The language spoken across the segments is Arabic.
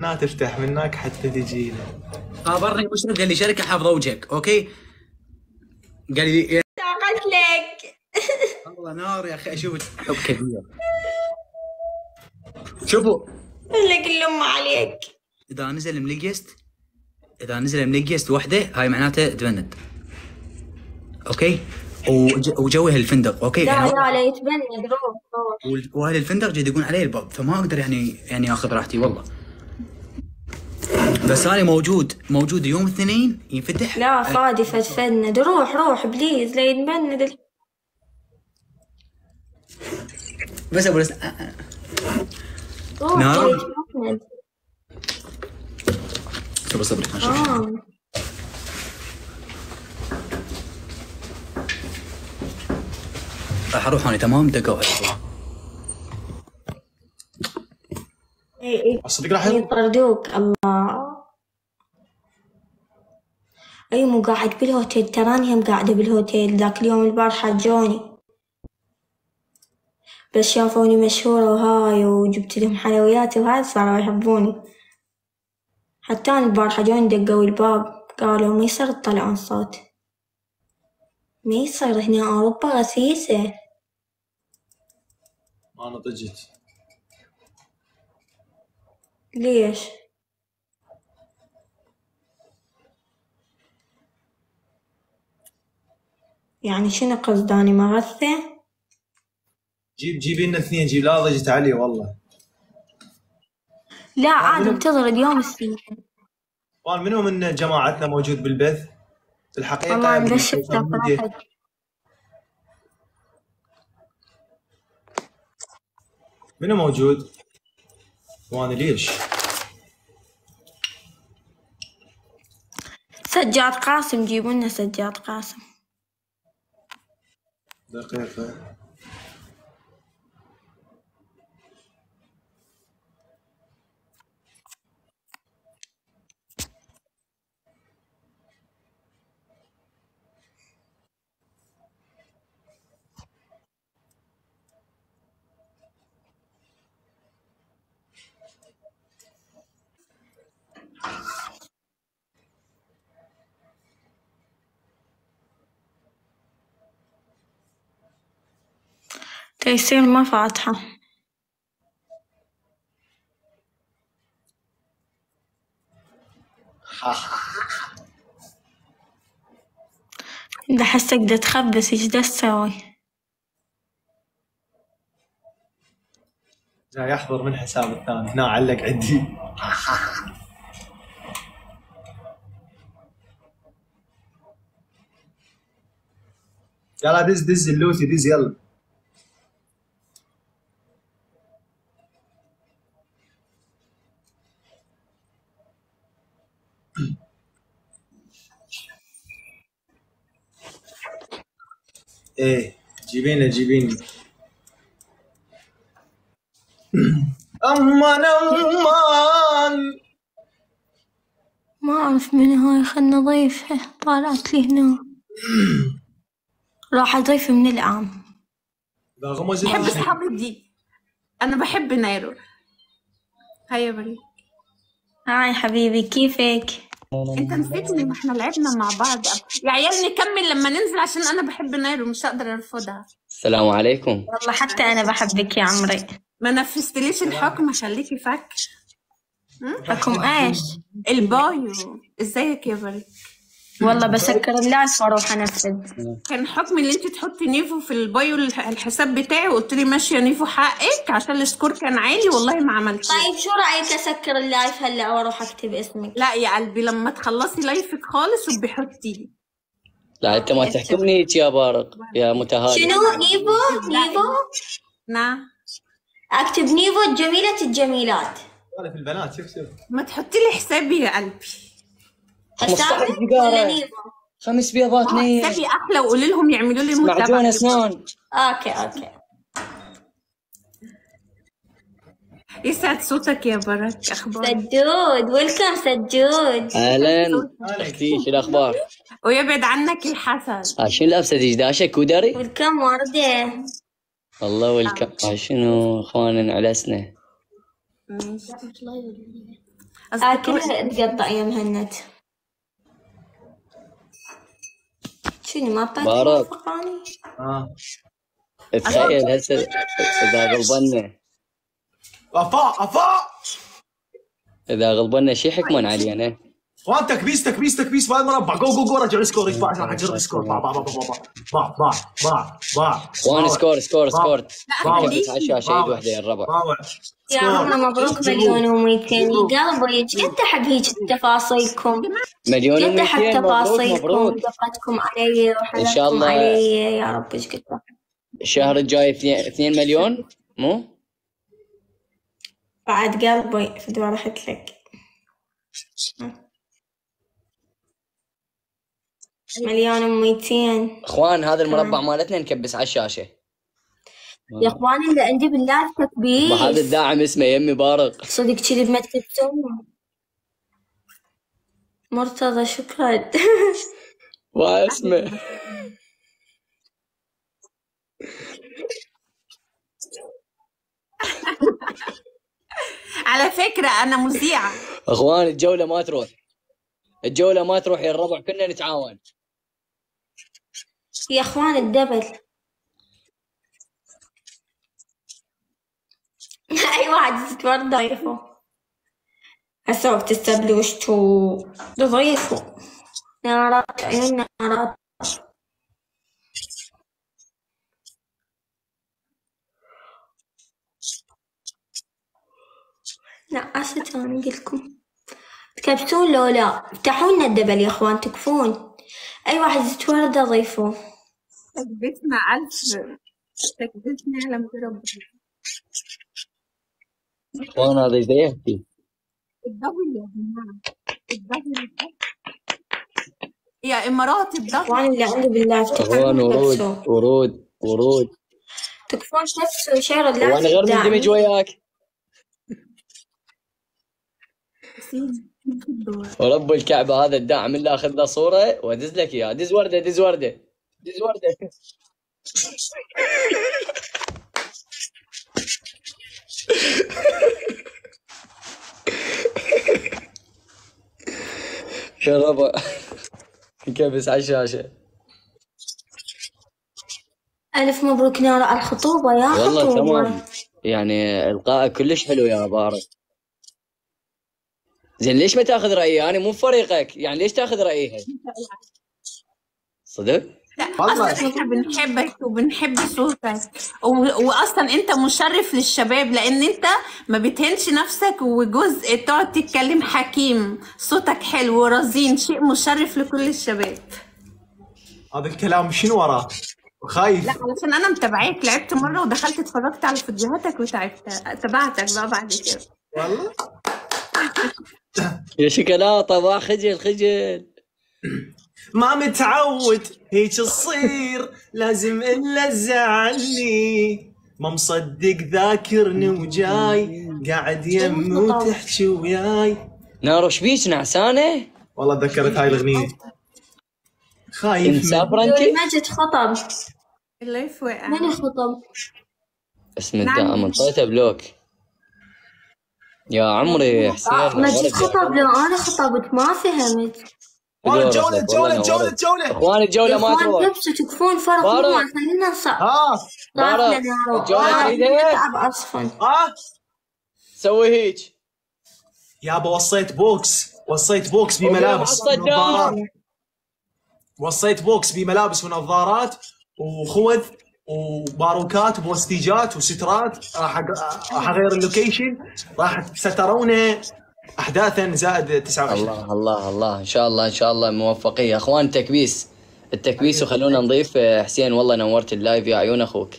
ما تفتح منك حتى تجينا. خابرني مشرف قال لي شركة حافظة وجهك أوكي؟ قال لي قلت لك. والله نار يا أخي أشوف. حب كبير. شوفوا. لك اللمة عليك. إذا نزل مليجست إذا نزل مليجست وحدة هاي معناته تبند. أوكي؟ وج- وجوها الفندق أوكي؟ لا يعني لا لا يتبند روح روح. واهل الفندق جاي يدقون علي الباب فما أقدر يعني يعني آخذ راحتي والله. بس أنا موجود موجود يوم الاثنين ينفتح؟ لا فادي فتفند روح روح بليز لا يتبند. بس أبو الأس- روح نعم. صبر صبر. خلينا آه. راح أروح أنا تمام؟ دقوا علي اي اي الصدق راح يروح. يطردوك الله اي مو قاعد بالهوتيل. تراني هم قاعدة بالهوتيل ذاك اليوم البارحة جوني بس شافوني مشهورة وهاي وجبت لهم حلويات وهاي صاروا يحبوني. حتى أنا البارحة جوني دقوا الباب. قالوا ما يصير تطلعون صوت. ما يصير هنا أوروبا غسيسة. ما نضجت ليش؟ يعني شنو قصداني مغثة؟ جيب جيبي لنا اثنين جيب لا ضجت علي والله لا عاد انتظر اليوم السنين وان منو من جماعتنا موجود بالبث الحقيقة والله المدير. صراحة منو موجود؟ وأنا ليش؟ سجاد قاسم جيبوا لنا سجاد قاسم دقيقة تيسير ما فاتحة. ده حسك ده تخبس إيش ده تسوي جاي يحضر من حساب الثاني. هنا علق عندي. يلا دز دز اللوتي دز يلا. إيه جيبينه جيبينه أمان أمان ما أعرف من هاي خلنا نضيفها طالعت لي هنا. راح أضيف من العام. بحب اصحابي دي أنا بحب نايرو هيا بري. هاي حبيبي كيفك؟ انت نسيتني ما إحنا لعبنا مع بعض. يا عيال نكمل لما ننزل عشان أنا بحب نايرو مش هقدر ارفضها. السلام عليكم. والله حتى أنا بحبك يا عمري. ما نفذتليش الحكم خليكي فاكر حكم إيش؟ ال bio. ازيك يا بري؟ والله بسكر ال live وأروح أنفذ. كان حكم اللي انت تحطي نيفو في ال bio الح- الحساب بتاعي وقلت لي ماشية نيفو حقك عشان ال score كان عالي والله ما عملت طيب شو رأيك أسكر ال live هلا وأروح أكتب اسمك؟ لا يا قلبي لما تخلصي live ك خالص وبحطي. لي لا أنت ما تحكمني هيك يا بارق يا متهالي. شنو؟ نيفو؟ نيفو؟ نعم أكتب نيفو جميلة الجميلات. في البنات شوف شوف. ما تحطي لي حسابي يا قلبي. 15 ولا سيجارة. نيفو؟ خمس بيضات نية حسابي أحلى وقولي لهم يعملوا لي معجون اسنان أوكي أوكي. يسعد صوتك يا برك أخبارك سجود welcome سجود. أهلا. أختي شو الأخبار؟ ويبعد عنك الحسد آه، شنو لابسه دجداشه كودري؟ ويلكم وردة. والله والكم آه، شنو اخوانا على ماشي. آه أصدقائي كلها تقطع يا مهند شنو ما بارك. آه. تخيل هسه إذا غلبنا. أفا أفا. إذا غلبنا شي حكما علينا. وان تكبيس تكبيس تكبيس. بعد مربع. جو جو جو رجع السكور يتباع عشان حجر السكور باع باع باع باع باع باع باع وان سكور سكور سكور الشاشه ايد واحدة يا الربع. باوع يا عمر مبروك مليون وميتين. قلبي قد احب هيك تفاصيلكم؟ مليون قد احب و200 تفاصيلكم؟ ودقتكم علي إن شاء الله. علي. يا رب إيش قد. الشهر الجاي 2 مليون؟ مو؟ بعد قلبي فدوى رحت لك مليون وميتين إخوان هذا المربع مالتنا نكبس على الشاشة. يا اخواني اللي عندي بالله وهذا تكبيس الداعم اسمه يمي بارق. صدق كذي ما مرتضى شكرا. واسمه على فكرة أنا مذيعة. إخوان الجولة ما تروح. الجولة ما تروح يا الربع كلنا نتعاون. يا أخوان الدبل. أي واحد يتورد ضيفه هسه وقت استبلوشتو ضيفه نارات عيون نارات. لا أسد أنا قلتلكم تكبسون لو لا. افتحوا لنا ال double يا أخوان تكفون. أي واحد يتورد ضيفه تكبسنا ألف تكبسنا على ربنا إيش يحكي ال double يا جماعة. ال double يا إمارات ال double وأنا اللي عندي بالله. اخوان ورود ورود ورود. تكفون نفسه share ال live وأنا غير مندمج وياك. ورب الكعبة هذا الداعم اللي اخذ له صورة. وادز لك إياه. دز وردة دز وردة. دز ورده يا ربع كبس على الشاشه ألف مبروك نار على الخطوبة يا والله خطوبة. تمام. يعني القائك كلش حلو يا بارك زين ليش ما تاخذ رأيي؟ أنا مو فريقك. يعني ليش تاخذ رايها صدق. أصلا إحنا بنحبك وبنحب صوتك. و- واصلا أنت مشرف للشباب لأن أنت ما بتهنش نفسك وجزء تقعد تتكلم حكيم. صوتك حلو ورزين شيء مشرف لكل الشباب. هذا الكلام شنو وراه؟ خايف. لا علشان أنا متابعاك. لعبت مرة ودخلت اتفرجت على فيديوهاتك وتعبت. تبعتك بقى بعد كده. والله. يا شوكولاته ما خجل خجل. ما متعود هيك تصير لازم إلا تزعلني. ما مصدق ذاكرني وجاي قاعد يمي وتحكي وياي. نارو إيش بيك نعسانة؟ والله تذكرت هاي الأغنية. خايف من- مسافره انت؟ ماجد خطب اللايف وقع. من خطب اسم الدعم انطيته بلوك. يا عمري حسين ماجد خطب لو أنا خطبت ما فهمت. والله جولة جولة جولة جولة. اخوان الجوله ما تروح. تكبسوا تكفون فرق. ما خلينا ها بارك. الجولة؟ تعب أصفن ها سوي هيك. يابا وصيت box. وصيت box بملابس وصيت box بملابس ونظارات وخوذ وباروكات وبوستيجات وسترات. راح راح أغير ال location. راح سترون احداثا زائد 29 الله الله الله. إن شاء الله إن شاء الله موفقيه أخوان التكبيس. التكبيس وخلونا نضيف. آه، حسين والله نورت ال live. يا عيون أخوك.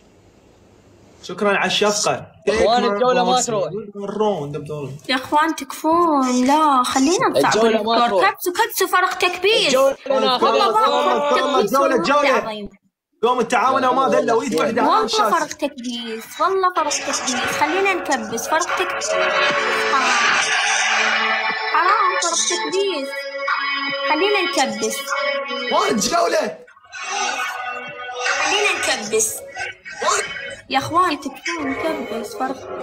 شكرا على الشفقة. إخوان الجولة ما تروح. يا أخوان تكفون. لا خلينا نصعب ما السكور تروح. كبسوا كبسوا فرق تكبيس. والله تكبيس جولة. العظيم. قوم التعاون وما ذلوا ايد واحدة على والله. فرق تكبيس. والله فرق تكبيس. خلينا نكبس. فرق تكبيس. حرام حرام فرق تكبيس. خلينا نكبس. وين جولة. خلينا نكبس. يا أخوان تكفون نكبس فرق.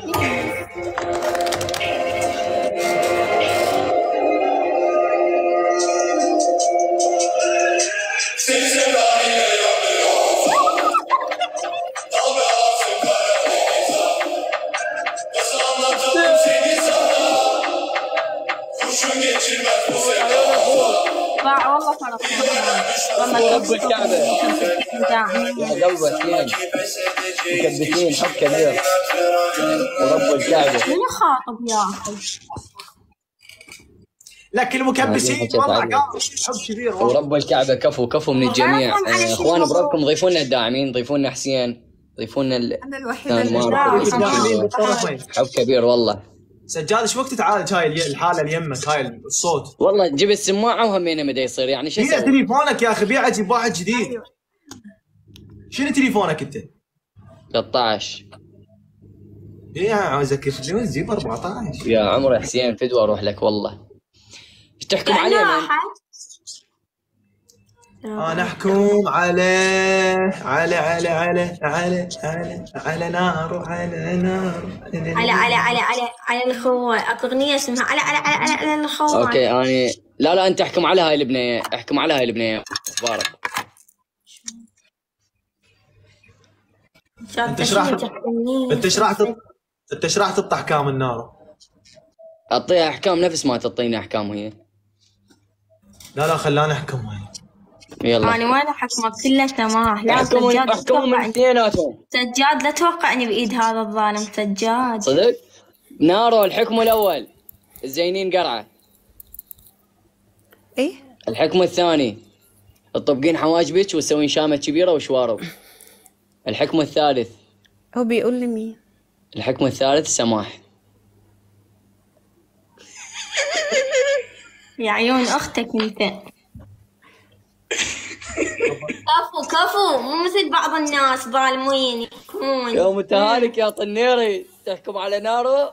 باع والله فرق والله ورب الكعبة يا حب كبير ورب الكعبة من يخاطب يا أخي لك المكبسين والله. حب كبير والله ورب الكعبة كفو كفو من الجميع. آه، أخوان؟ بربكم ضيفوا لنا الداعمين ضيفوا لنا حسين ضيفوا لنا أنا الوحيدة كان اللي حب كبير والله. سجاد إيش وقت تعالج هاي الحالة اللي يمك هاي الصوت. والله جيب السماعة وهمينا مدى يصير يعني شو بيع أسوي؟ تليفونك يا أخي؟ بيع جيب واحد جديد. شنو تليفونك أنت؟ 13 يا عاوزك فلوس جيب 14 يا عمري حسين فدوى أروح لك والله. إيش تحكم يعني أنا أحكم عليه. على على على على على على نار على نار. على على على على على الخوان أكو أغنية اسمها على على على على, على الخوان أوكي أني لا لا أنت احكم على هاي البنيه احكم على هاي البنيه مبارك. أنت إيش راح أنت إيش راح تط... أنت إيش راح تطح أعطيها أحكام نفس ما تعطيني أحكام هي. لا لا خلاني احكم يلا. أنا وين احكمك كله سماح. لا سجاد توقع اثنيناتهم. سجاد لا توقعني بإيد هذا الظالم سجاد. صدق؟ نارو الحكم الأول. الزينين قرعة. إيه الحكم الثاني. تطبقين حواجبك وتسوين شامة كبيرة وشوارب. الحكم الثالث. هو بيقول لي مين؟ الحكم الثالث سماح. يا عيون أختك انت كفو كفو مو مثل بعض الناس ظالمين يكون. يا متهالك يا طنيري تحكم على نارو؟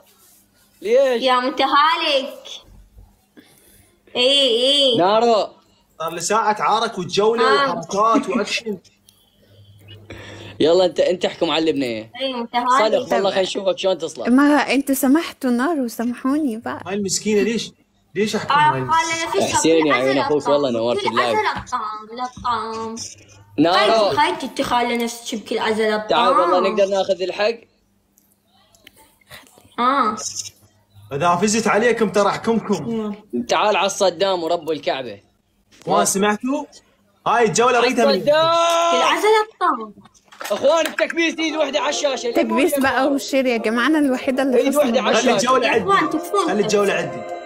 ليش؟ يا متهالك إي إي. نارو. صار لي ساعه عارك وجولة آه. وحركات وأكشن. يلا انت انت احكم على البنيه إي صدق متهالك والله خلينا نشوفك شلون تصلح. ما أنتوا سمحتوا نار وسامحوني بقى هاي المسكينة ليش؟ ليش أحكم آه قال؟ نفسها حسين يا عيون أخوك والله نورت اللايف. الطعام نارو هاي هاي تتخلى نفسك بكل عزل الطعام تعال والله نقدر ناخذ الحق؟ آه. إذا فزت عليكم ترى أحكمكم. تعال على الصدام ورب الكعبة. اخوان سمعتوا؟ هاي الجولة اريدها من كل الصدام عزل الطعام إخوان التكبيس ايد واحدة على الشاشة. تكبيس بقى وشير يا جماعة أنا الوحيدة اللي إيد واحدة خصمت عشان. خلي الجولة عندي. خلي الجولة عندي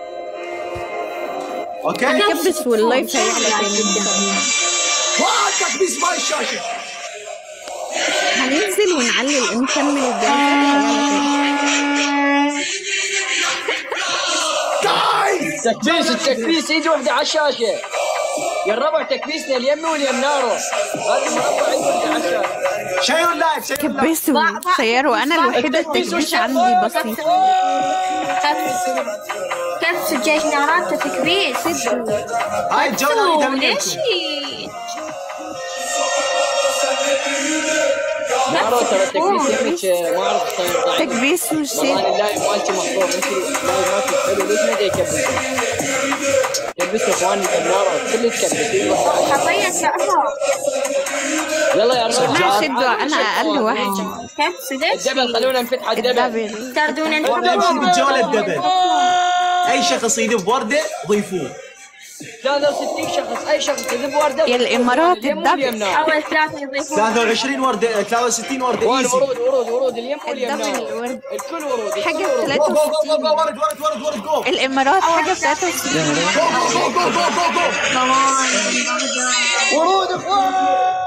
أوكي؟ هنكبس واللايف هيعلى تاني واه تكبيس ماي الشاشه هننزل ونعلل نكمل الجلسه تكبيس التكبيس ايد واحدة على الشاشة. يا الربع تكبيسنا اليمي واليم نارو. هذا مربع ايد واحدة على الشاشه شيروا اللايف شيروا اللايف كبسوا وشيروا أنا الوحيدة التكبيس عندي بسيط. كيف سجيت نارات تكبيس هاي الجوله ليش؟ ترى ما شلون ضايع. تكبيس وشير والله اللايف مالتي محظوظ انت اللايف مالتي حلو ليش ما يكبس كبسوا إخواني النارو كل. خطية سألها يلا يا رجال. ما شدوا أنا أقل واحدة الدبل خلونا نفتح الدبل. الدبل تردون بالجوله الدبل. أي شخص يدب وردة ضيفوه. 63 شخص أي شخص يذب ورده اليم الدبل. أول ثلاثة يضيفون. 23 وردة 63 وردة ايزي ورود ورود ورود اليم واليم الدبل نار. ورد. الكل ورود ورود. جو جو ورد ورد ورد ورد جو الإمارات حاجة ب 63 جو جو جو جو جو ورود اخوان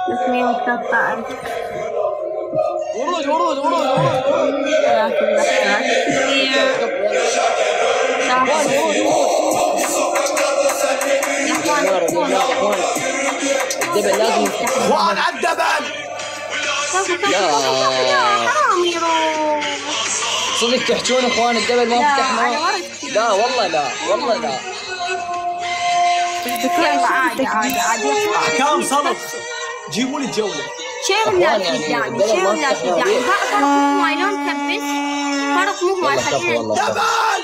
313 ورود ورود. ورود ورود ورود ورود ورود. الدبل لازم يفتح على الدبل لا حرام يروح صدق تحجون اخوان الدبل ما أنا ورد لا والله لا والله لا احكام صمت جيبوا لي الجوله شير الناس يعني يعني شير ما فتحنا يعني. فرق مو هواي لون كبس فرق مو كفو خلينا. دبل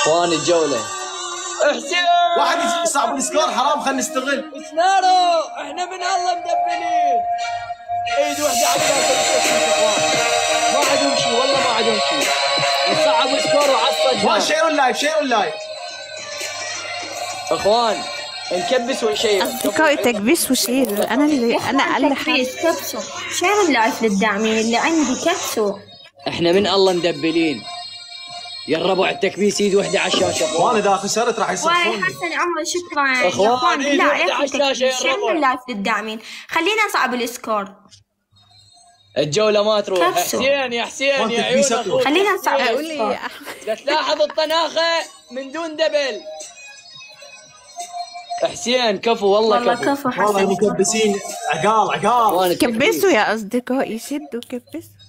اخوان الجولة. حسين واحد يصعب السكور حرام خلينا نستغل. نارو إحنا من الله مدبلين. ايد واحدة على الكاس ما عاد شيء والله ما عاد شيء نصعب سكور اخوان وعصب شيروا اللايف شيروا اللايف. اخوان نكبس ونشير أصدقائي تكبيس وشير. أنا اللي أنا أقل حد تكبيس كبسوا. شير اللايف للداعمين اللي عندي كبسوا. إحنا من الله مدبلين. يا الربع التكبيس ايد وحده على الشاشة؟ وأنا اذا خسرت راح واي يصفوني حسن عمري شكرا. يا أخوان إيدي عليكم على الشاشة يا تكبيس شير ربع. اللايف للداعمين خلينا نصعب السكور. الجولة ما تروح. كبسوا. حسين يا حسين يا عيون خلينا نصعب السكور. يا تلاحظ الطناخة من دون دبل. حسين كفو والله, والله كفو, كفو والله حسن المكبسين عقال. عقال كبسوا يا أصدقائي شدوا كبسوا.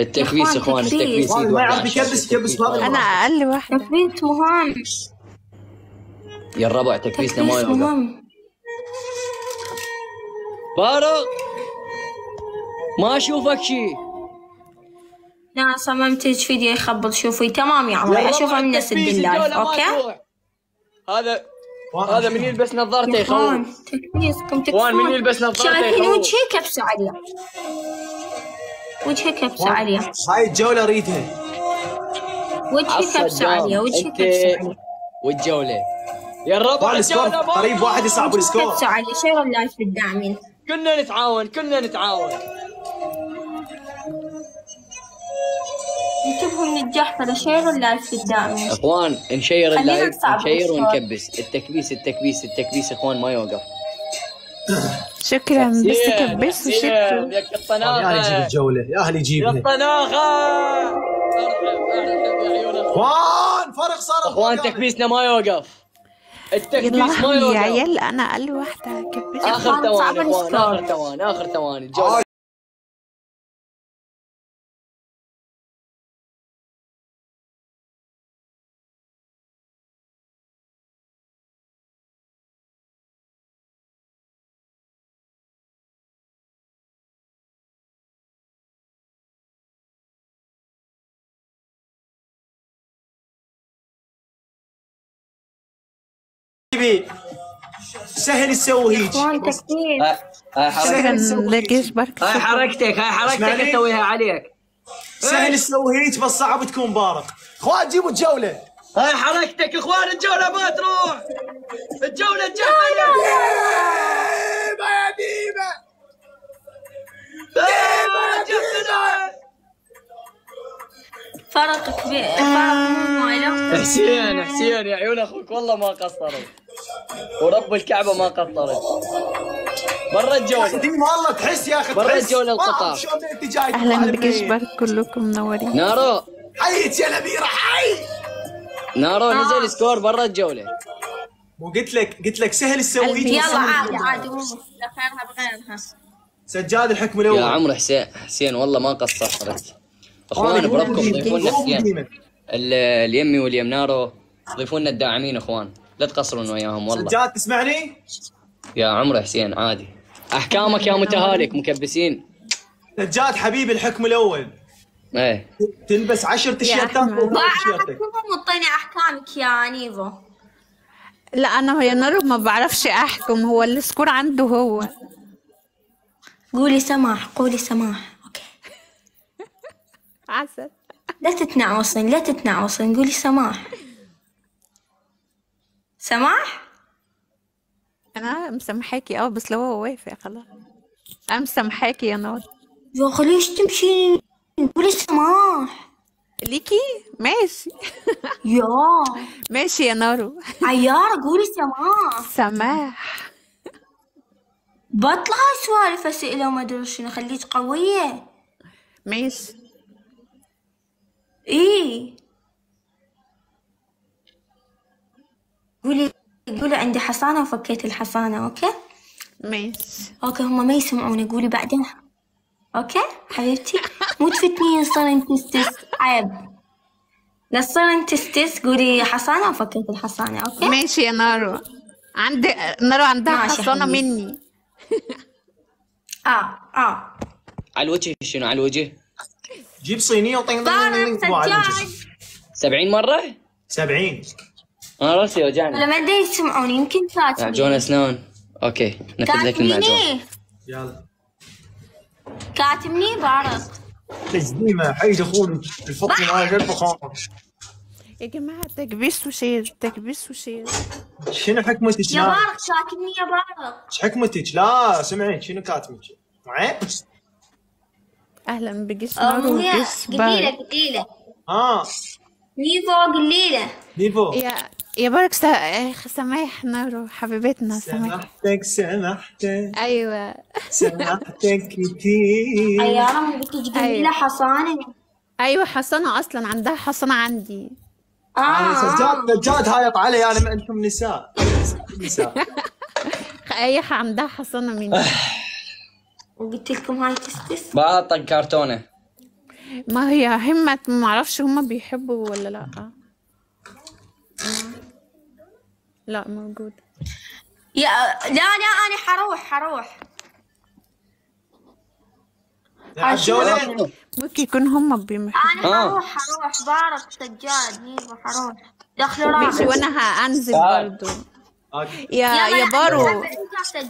التكبيس يا إخوان. التكبيس ما يعرف. يكبس، يكبس هذا أنا أقل واحدة. تكبيس مهم يا الربع تكبيسنا ما مهم فارق ما أشوفك شي. لا صممت فيديو يخبط شوفي. تمام يا عمري اشوفه من نفس اللايف أوكي. هذا هذا من يلبس نظارته يخوف تكبيسكم وان من تكفون يلبس نظارته شايفين وجهي كبسة عالية وجهي كبسة عالية هاي الجولة أريدها. وجهي كبسة عالية وجهي انت كبسة عالية والجولة. يا الربع ما قريب واحد يصعب السكور كبسة عالية شير اللايف للداعمين كنا نتعاون كنا نتعاون. انتبهوا من الجحفلة شير اللايف للداعمين إخوان نشير خلينا اللايف نصعب نشير السكور. ونكبس. التكبيس التكبيس التكبيس إخوان ما يوقف. شكرا بس حسين، كبسوا حسين، شدوا يا يا أهل يجيب الطناخه الجولة يا أهل يا يجيبها الطناخه يا أخوان. إخوان فرق صار إخوان تكبيسنا ما يوقف. يا التكبيس ما لهوي يا يوقف. عيال أنا أقل واحدة. كبسوا آخر إخوان، صعب ثواني. آخر ثواني آخر ثواني. حبيبي سهل تسوي هيك شكرا لك إيش بركة؟ هاي حركتك هاي حركتك. اسويها عليك. سهل تسوي هيك بس صعب تكون بارق إخوان جيبوا الجولة. هاي حركتك إخوان الجولة ما تروح. الجولة الجولة ديما يا ديما فرق كبير فرق مو مايله حسين حسين يا عيون أخوك والله ما قصرت. ورب الكعبة ما قصرت. برا الجولة ديما والله تحس يا أخي برا أعرف القطار. تطلع بك. برك كلكم منورين نارو. حيت يا نبيره حي نارو نزل سكور برا الجولة مو قلت لك قلت لك سهل تسوي هيك يلا عادي عادي. مو مشكلة خيرها بغيرها. سجاد الحكم الأول. يا عمرو حسين حسين والله ما قصرت. أخوان بربكم ضيفوا لنا اليمي واليمنارو ضيفوا لنا الداعمين أخوان. لا تقصرون وياهم والله. سجاد تسمعني؟ يا عمرو حسين عادي. أحكامك يا متهالك مكبسين. سجاد حبيبي الحكم الأول. إيه. تلبس عشر تيشيرتات وطيني أحكامك يا نيفو. لا أنا يا نارو ما بعرفش أحكم هو السكور عنده هو. قولي سماح قولي سماح. عسل. لا تتنعوصين لا تتنعوصين قولي سماح. سماح؟ أنا مسامحاكي أه بس لو هو وافق خلاص. أنا مسامحاكي يا نار يا أخي ليش تمشي؟ قولي سماح. ليكي؟ ماشي. يا. ماشي يا نارو عيارة قولي سماح. سماح. بطلع سوالف أسئلة وما أدري شنو خليك قوية. ماشي. إيه؟ قولي قولي عندي حصانة وفكيت الحصانة أوكي؟ ماشي أوكي هم ما يسمعوني قولي بعدين. أوكي؟ حبيبتي؟ مو تفتنين صرن تستس عيب. لا صرن تستس قولي حصانة وفكيت الحصانة أوكي؟ ماشي يا نارو. عندي نارو عندها حصانة. مني. آه آه. على الوجه شنو؟ على الوجه. جيب صينية وطين طارق سجاد 70 مرة؟ 70 أنا راسي وجعني. لما أدري يسمعوني يمكن معجون كاتبين اسنان أوكي نفذ لك المعجون. كاتبيني يلا كاتبني بعرف تجديمه حيد أخوي الفقر ما جد فخامه يا جماعة تكبيس وشير تكبيس وشير. شنو حكمتك يا لا بارق شاكني يا بارق إيش حكمتك؟ لا سمعي شنو كاتمك؟ معي؟ أهلا بجسمك. أه وجيش جميله جميله آه. نيفو جليلة. نيفو. يا يا بارك سماح نارو حبيبتنا سماح سمحتك سمحتك أيوه. سمحتك كتير. أيوه أنا ما جميله حصانة. أيوه حصانة أصلا عندها حصانة عندي. آه. جاد جاد هايط علي يعني ما أنتم نساء. نساء. اي عندها حصانة مني. وقلت لكم هاي تستس. بعطك كرتونه. ما هي همة ما أعرفش هما بيحبوا ولا لا. لا موجود يا لا لا أنا حروح حروح. الجولين ممكن يكون هما بيحبوا أنا آه. حروح حروح. بارق سجاد نيفو حروح. دخلوا راحة وأنا هأنزل تعال. برضو. أوكي. يا يا بارو.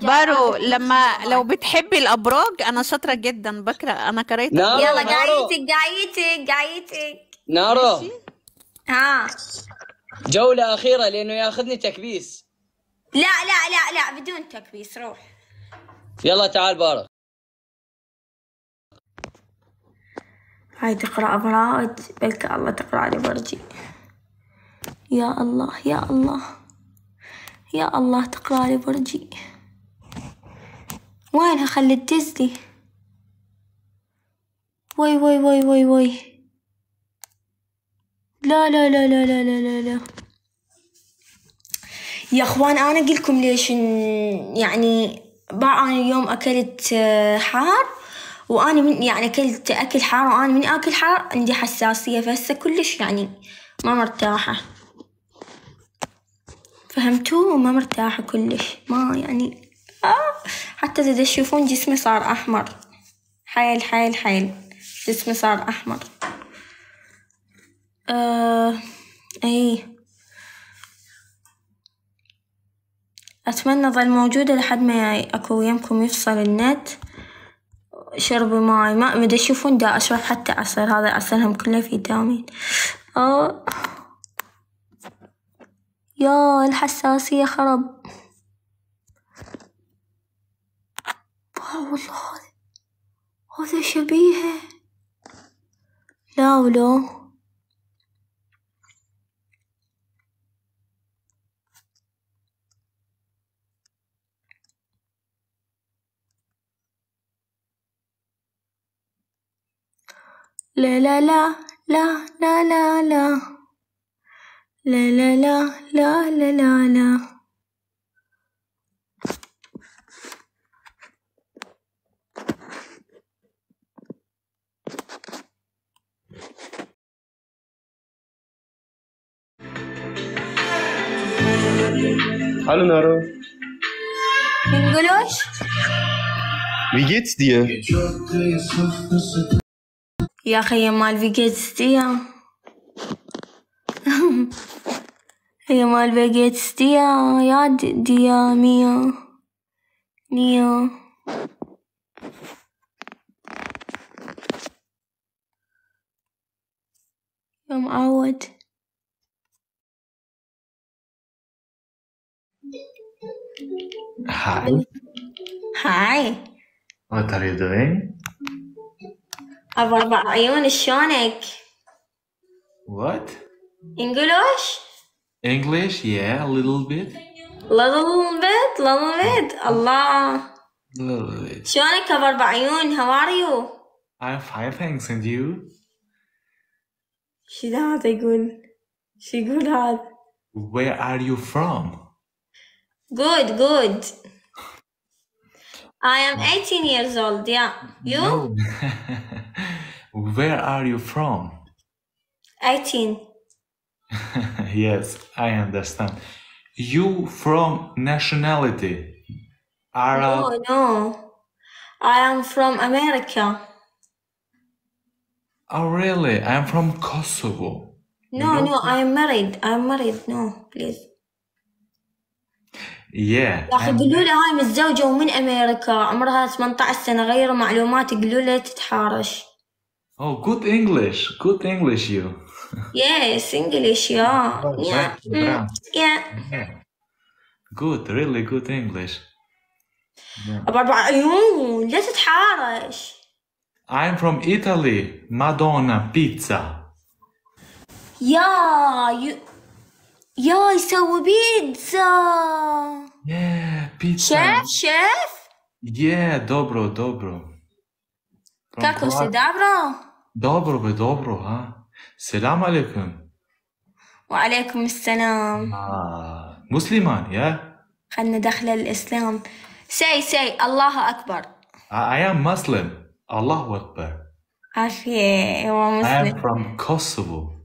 بارو لما لو بتحبي الأبراج أنا شاطرة جدا بقرأ أنا قريت نارو يلا نارو. قايتك قايتك قايتك نارو. ها. جولة أخيرة لأنه ياخذني تكبيس. لا لا لا لا بدون تكبيس روح. يلا تعال بارق هاي تقرأ أبراج. بلك الله تقرأ لي برجي. يا الله يا الله. يا الله تقرالي برجي. وينها خلت تزلي وي وي وي وي وي. لا لا لا لا لا لا لا, لا. يا أخوان أنا أقول لكم ليش يعني بقى أنا اليوم أكلت آه، حار وأنا من يعني أكلت أكل حار وأنا من أكل حار عندي حساسية فهسه كلش يعني ما مرتاحة. فهمتوا ما مرتاحه كلش. ما يعني آه حتى إذا تشوفون جسمي صار أحمر. حيل حيل حيل. جسمي صار أحمر. آه اي أتمنى ظل موجودة لحد ما أكو وياكم يفصل النت. شربي ماي. ما مدى تشوفون دا أشرب حتى عسل هذا عسلهم كله فيتامين آه. يا الحساسية خرب. والله هذا هذا شبيهة لا ولا. لا لا لا. لا لا لا لا. لا لا لا لا لا لا لا Hallo Naro. نقولوش Wie geht's dir? يا أخي مال فيجيتستيا هي مال فيجيتستيا يا د- ديا ميا نيا يا معود Hi, هاي what are you doing? أبو أربع عيون شلونك؟ What? انجلوش؟ English? Yeah, a little bit. little bit little bit الله A little bit. شلونك أبو أربع عيون how are you؟ I'm fine, thanks. And you? شو هذا يقول؟ شو يقول هذا؟ Where are you from? Good, good. I am 18 years old, yeah. You? No. Where are you from? 18. yes, I understand. You from nationality? Arab? No, no. I am from America. Oh, really? I'm from Kosovo. No, no, I am married. I am married. No, please. Yeah. يا أخي I'm- قولوا له هاي متزوجة ومن أمريكا عمرها 18 سنة غيروا معلومات قولوا له تتحارش. Oh, good English. Good English, you. Yes, English, yeah. Yeah. Brown, brown. Yeah. Yeah. Good, really good English. بأربع عيون لا تتحارش I'm from Italy. Madonna pizza. يا يو يا يسوي بيتزا Yeah, pizza. شيف شيف Yeah, dobro, dobro. From كاكو Croatia. سدابرا Dobro be dobro, ha? السلام عليكم. وعليكم السلام. آه. مسلمان يا؟ خلنا دخل الإسلام. سي سي الله أكبر. I am Muslim. الله أكبر. عافية أيوة، هو مسلم I am from Kosovo.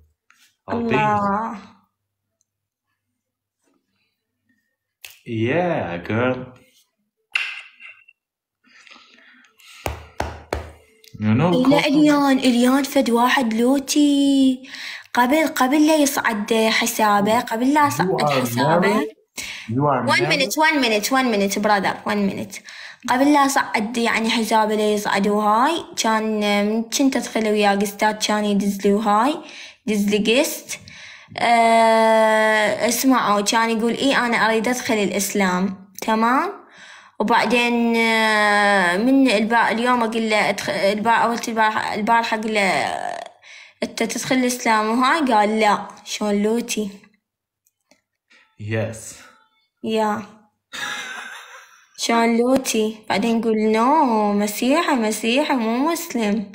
الله. Yeah girl. لا Kosovo? اليان اليان فد واحد لوتي قبل قبل لا يصعد حسابه قبل لا يصعد حسابه married? You are one married? minute one minute one minute brother one minute قبل لا صعد يعني حسابه لا يصعد وهاي كان من كنت أدخل وياه قستات كان يدز لي وهاي دز لي قست أه اسمعوا كان يقول اي أنا أريد أدخل الإسلام تمام وبعدين آه، من البا اليوم أقول له ادخل البا قلت البارحة أقول له أنت تدخل الإسلام وهاي قال لا شلون لوتي Yes. يا شلون لوتي بعدين يقول نو مسيحي مسيحي مو مسلم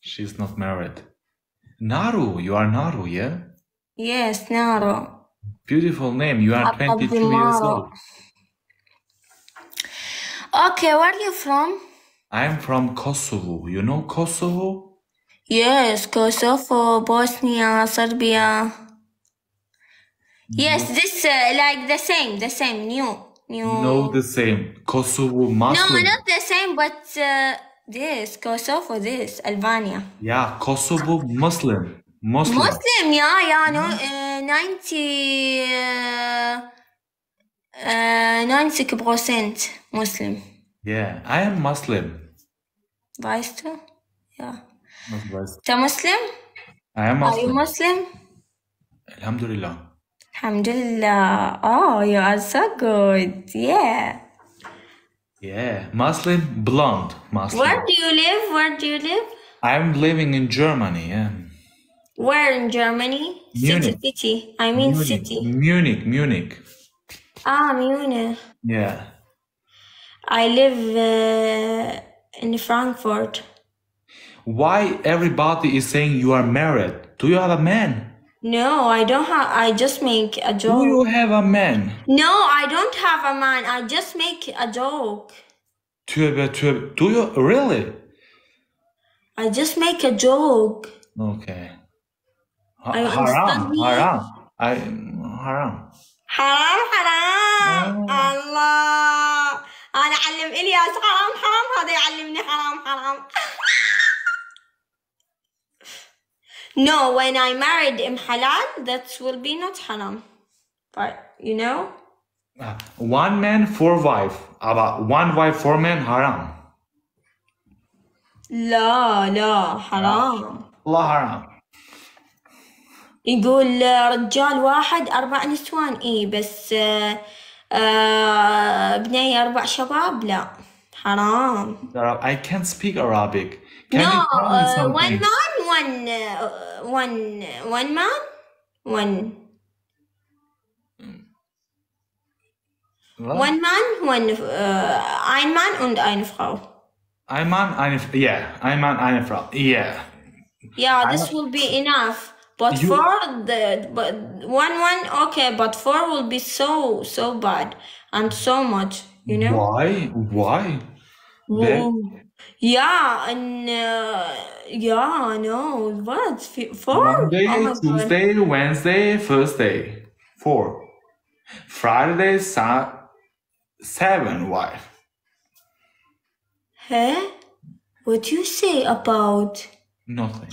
She's not married. Naru, you are Naru, yeah? يس نارو Beautiful name. You are Abdul 22 years old. Okay, where are you from? I'm from Kosovo. You know Kosovo? Yes, Kosovo, Bosnia, Serbia. Yes, this uh, like the same, the same, new, new. No, the same. Kosovo Muslim. No, not the same, but uh, this Kosovo, this Albania. Yeah, Kosovo Muslim. Muslim. Muslim, yeah, yeah, no, uh, 90, uh, uh, uh, 90% Muslim. Yeah, I am Muslim. Weißt du? Ja. Was weißt du? Muslim? I am Muslim. Are you Muslim? Alhamdulillah. Alhamdulillah. Oh, you are so good. Yeah. Yeah. Muslim, blonde. Muslim. Where do you live? Where do you live? I'm living in Germany. Yeah. Where in Germany? Munich. City, city. I mean Munich. city. Munich, Munich. Ah, Munich. Yeah. I live uh, in Frankfurt. Why everybody is saying you are married? Do you have a man? No, I don't have. I just make a joke. Do you have a man? No, I don't have a man. I just make a joke. Tövbe tövbe. Do you really? I just make a joke. Okay. Ha- I haram, haram. I haram. حرام حرام الله انا اعلم الياس حرام حرام هذا يعلمني حرام حرام No, when I married Im Halal, that will be not haram. But you know? Ah, One man, four wife. About one wife, four men, haram. لا لا حرام Allah haram. يقول رجال واحد أربع نسوان إيه بس آه، آه، بني أربع شباب لا حرام I can't speak Arabic. Can no, you tell me uh, one man, one, uh, one, one man, one, What? one man, one, uh, ein Mann und eine Frau. Ein Mann, eine Yeah, ein Mann, eine Frau. Yeah. Yeah, this will be enough. But You- four, the but one, one, okay, but four will be so, so bad and so much, you know. Why? Why? Whoa. Yeah, and uh, yeah, no, what? Four? Monday, Oh my God. Tuesday, Wednesday, Thursday. Four. Friday, sa- seven wife. Huh? What do you say about Nothing.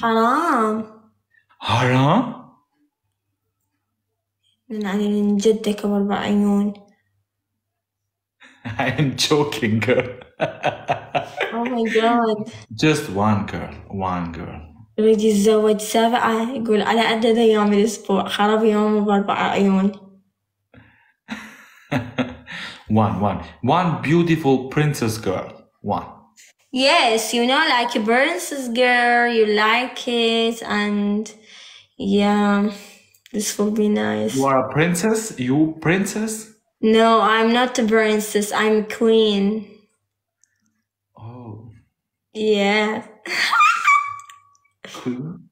حرام Haram? من عن جدك بأربع عيون I am joking, girl. Oh my god Just one girl. One girl. يريد يتزوج سبعة يقول على عدد أيام الأسبوع خرب يومه بأربع عيون one, one. One beautiful princess girl. One. Yes, you know, like a princess girl, you like it, and yeah, this will be nice. You are a princess? You princess? No, I'm not a princess. I'm a queen. Oh. Yeah. queen?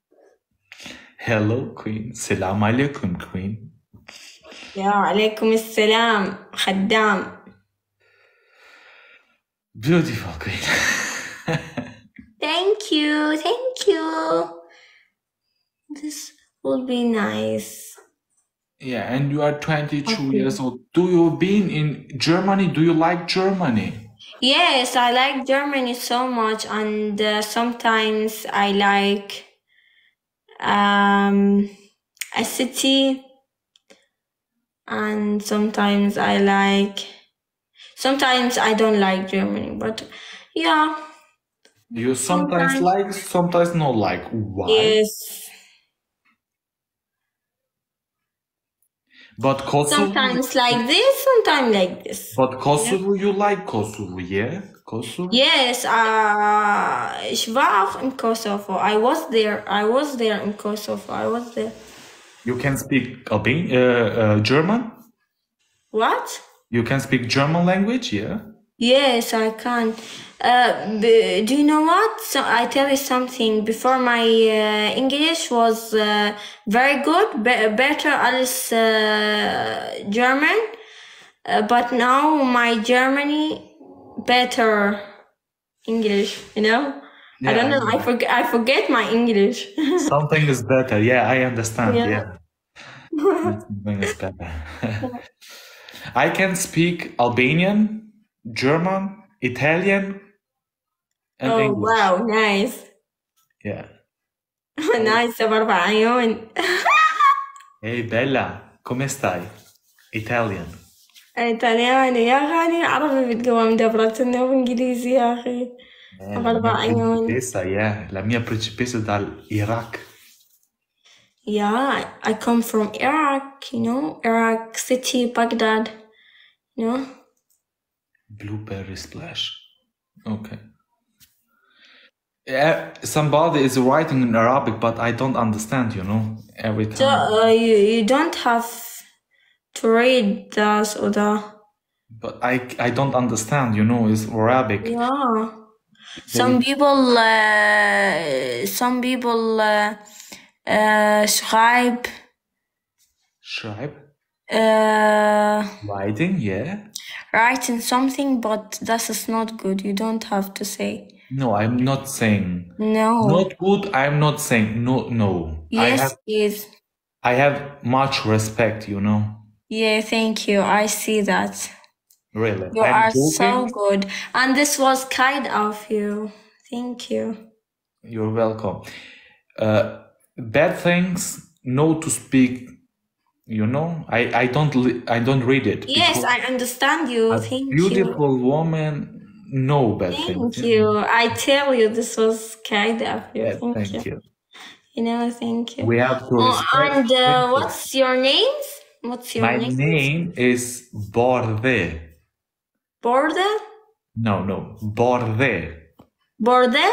Hello, queen. Salam alaikum, queen. Yeah, alaikum assalam, khaddam. Beautiful queen. thank you, thank you. This will be nice. yeah, and you are 22 Okay. years old. Do you been in Germany? Do you like Germany? Yes, I like Germany so much, and uh, sometimes I like um, a city, and sometimes I like. Sometimes I don't like Germany, but yeah, You sometimes Sometimes. like, sometimes not like. Why? yes. But Kosovo. Sometimes like this, sometimes like this. But Kosovo, you like Kosovo, yeah? Kosovo. Yes, uh, ich war auch in Kosovo. I was there. I was there in Kosovo. I was there. You can speak Alban- uh, uh, German. What? You can speak German language, yeah. Yes, I can. Uh, b- do you know what? So I tell you something. Before my uh, English was uh, very good, be- better as uh, German. Uh, but now my Germany better English. You know. I don't Yeah, know. I forget. I forget my English. Something is better. Yeah, I understand. Yeah. Yeah. Something is better. I can speak Albanian, German, Italian, and oh English. wow, nice. Yeah. nice بأربع عيون. Hey Bella, come stai? Italian. إيطالياني يا أخي عربي بتقوم دبرة وإنجليزي يا أخي Eh, بأربع la mia عيون. principessa, yeah, la mia principessa dall'Iraq. Yeah, I come from Iraq, you know, Iraq city, Baghdad, you know. Blueberry splash. Okay. Yeah, somebody is writing in Arabic, but I don't understand, you know, every So time. uh, you, you don't have to read this or the, But I I don't understand, you know, it's Arabic. yeah. Some people, uh, some people, uh, uh, schreib, Schreib, uh, writing, yeah. writing something, but that is not good. You don't have to say No, I'm not saying no. not good. I'm not saying no, no. I yes, have yes. I have much respect, you know. Yeah, thank you. I see that. Really. You I'm are joking. so good. And this was kind of you. Thank you. You're welcome. Uh, bad things, no to speak. You know, I I don't I don't read it. Yes, I understand you. a Thank you. beautiful woman, no bad Thank things. you. I tell you, this was kind of you. Yeah, thank, thank you. you. You know, thank you. We have to Oh, and uh, what's your name? What's your My name? name is Borde. Borde? No, no, Borde. Borde?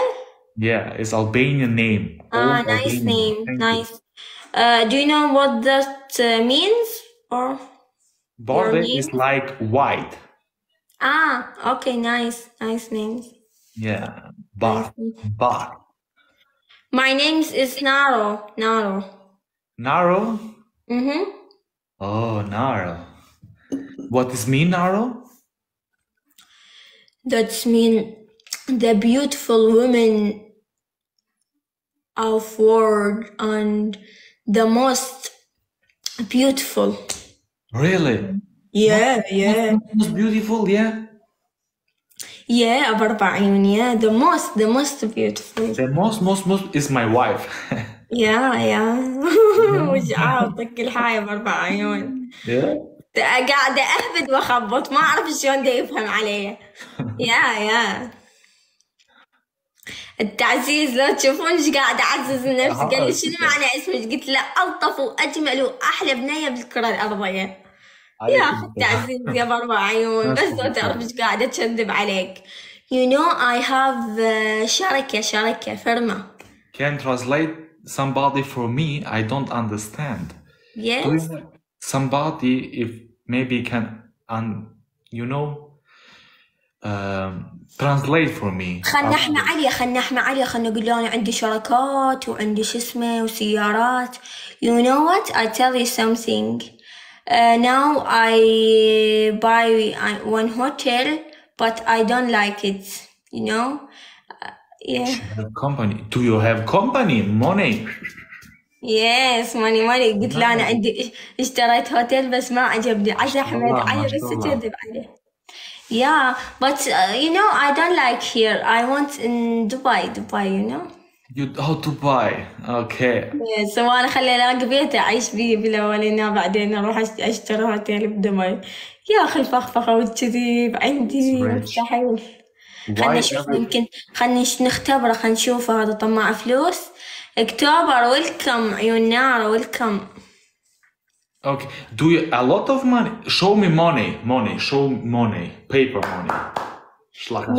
Yeah, it's Albanian name. Ah, Old nice Albanian. name. Thank you. Nice. Uh, do you know what that uh, means? Or Borde is like white. Ah, okay, nice, nice names. Yeah, bar, bar. My name is Naro. Naro. Narrow. Mm-hmm. Oh, narrow. What is mean narrow? That's mean the beautiful woman of world and the most beautiful. Really? Yeah, yeah. Most beautiful, yeah. Yeah, بأربع عيون. Yeah, the most, the most beautiful. The most, most, most is my wife. Yeah, yeah. مش كل حاجة بأربع عيون. yeah. قاعدة أهبد وأخبط ما أعرف شلون ده يفهم علي. Yeah, yeah. التعزيز لو تشوفون إيش قاعد أعزز من نفسي قال لي شنو معنى اسمك قلت له الطف واجمل واحلى بنية بالكرة الأرضية يا أخي التعزيز يا باربع عيون بس لو تعرف إيش قاعدة تكذب عليك You know I have uh, شركة شركة فرمة Can translate somebody for me? I don't understand. Yes somebody if maybe can un, you know um, translate for me? خلنا إحنا عليا خلنا إحنا عليا خلنا نقول له أنا عندي شركات وعندي شو اسمه وسيارات You know what I tell you something uh, Now I buy uh, one hotel but I don't like it You know Uh, Yeah company. Do you have company money? Yes ماني ماني قلت له انا عندي اشتريت هوتيل بس ما عجبني عسى احمد الله، ما علي بس شاء الله. اكذب عليه Yeah but uh, you know I don't like here I want in Dubai Dubai you know You how to buy? Okay. Yes وأنا خلي الاقي بيت أعيش بيه بالاولين بعدين أروح أشتري هوتيل بدبي يا أخي الفخفخة والكذب عندي. مستحيل خلنا نشوف يمكن خلنا نختبره خلنا نشوفه هذا طماع فلوس اكتوبر ويلكم عيون نار ويلكم Okay. Do you a lot of money? Show me money. Money. Show money. Paper money.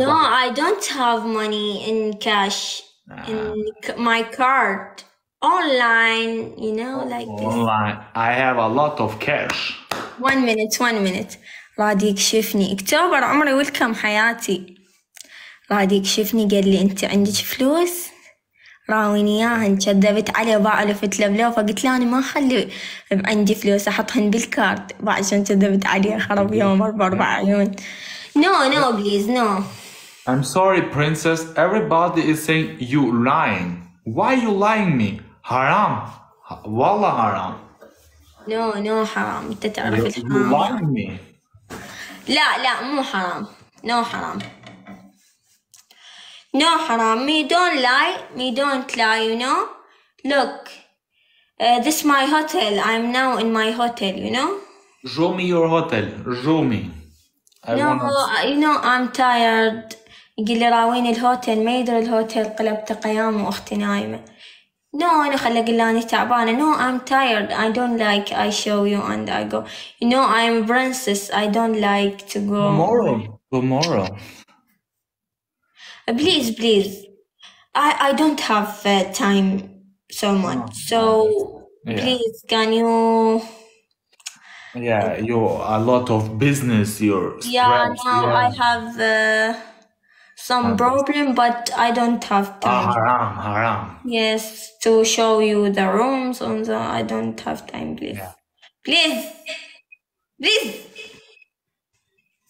No. I don't have money in cash. In c- my card. Online, you know, like this. Online. I have a lot of cash. One minute, one minute. راد يكشفني اكتوبر عمري ولكم حياتي راد يكشفني قال لي أنت عندك فلوس راويني اياهن كذبت عليه وبعرفت له قلت له أنا ما أخلي عندي فلوس أحطهن بالكارت عشان كذبت عليه خرب يوم أربع أربع عيون No, no, please, no. I'm sorry, princess. Everybody is saying you lying. Why you lying me? Haram. Ha- Wallah haram. No, no حرام انت تعرف You, you الحرام lying me. لا لا مو حرام نو حرام نو حرام me don't lie me don't lie you know look uh, this my hotel I'm now in my hotel you know Show me your hotel. Show me. I no wanna. you know I'm tired يقول لي راويني الهوتيل ما يدري الهوتيل قلبته قيام واختي نايمة No أنا خلي أقول له أنا تعبانة No I'm tired I don't like I show you and I go You know I'm a princess I don't like to go Tomorrow. Tomorrow. Please, please. I, I don't have uh, time so much. So Yeah. please, can you? Yeah, you a lot of business. You're Yeah, stressed, now yeah. I have uh, some problem, but I don't have Ah, time. haram, haram. Yes, to show you the rooms and the, I don't have time, please. Yeah. Please, please.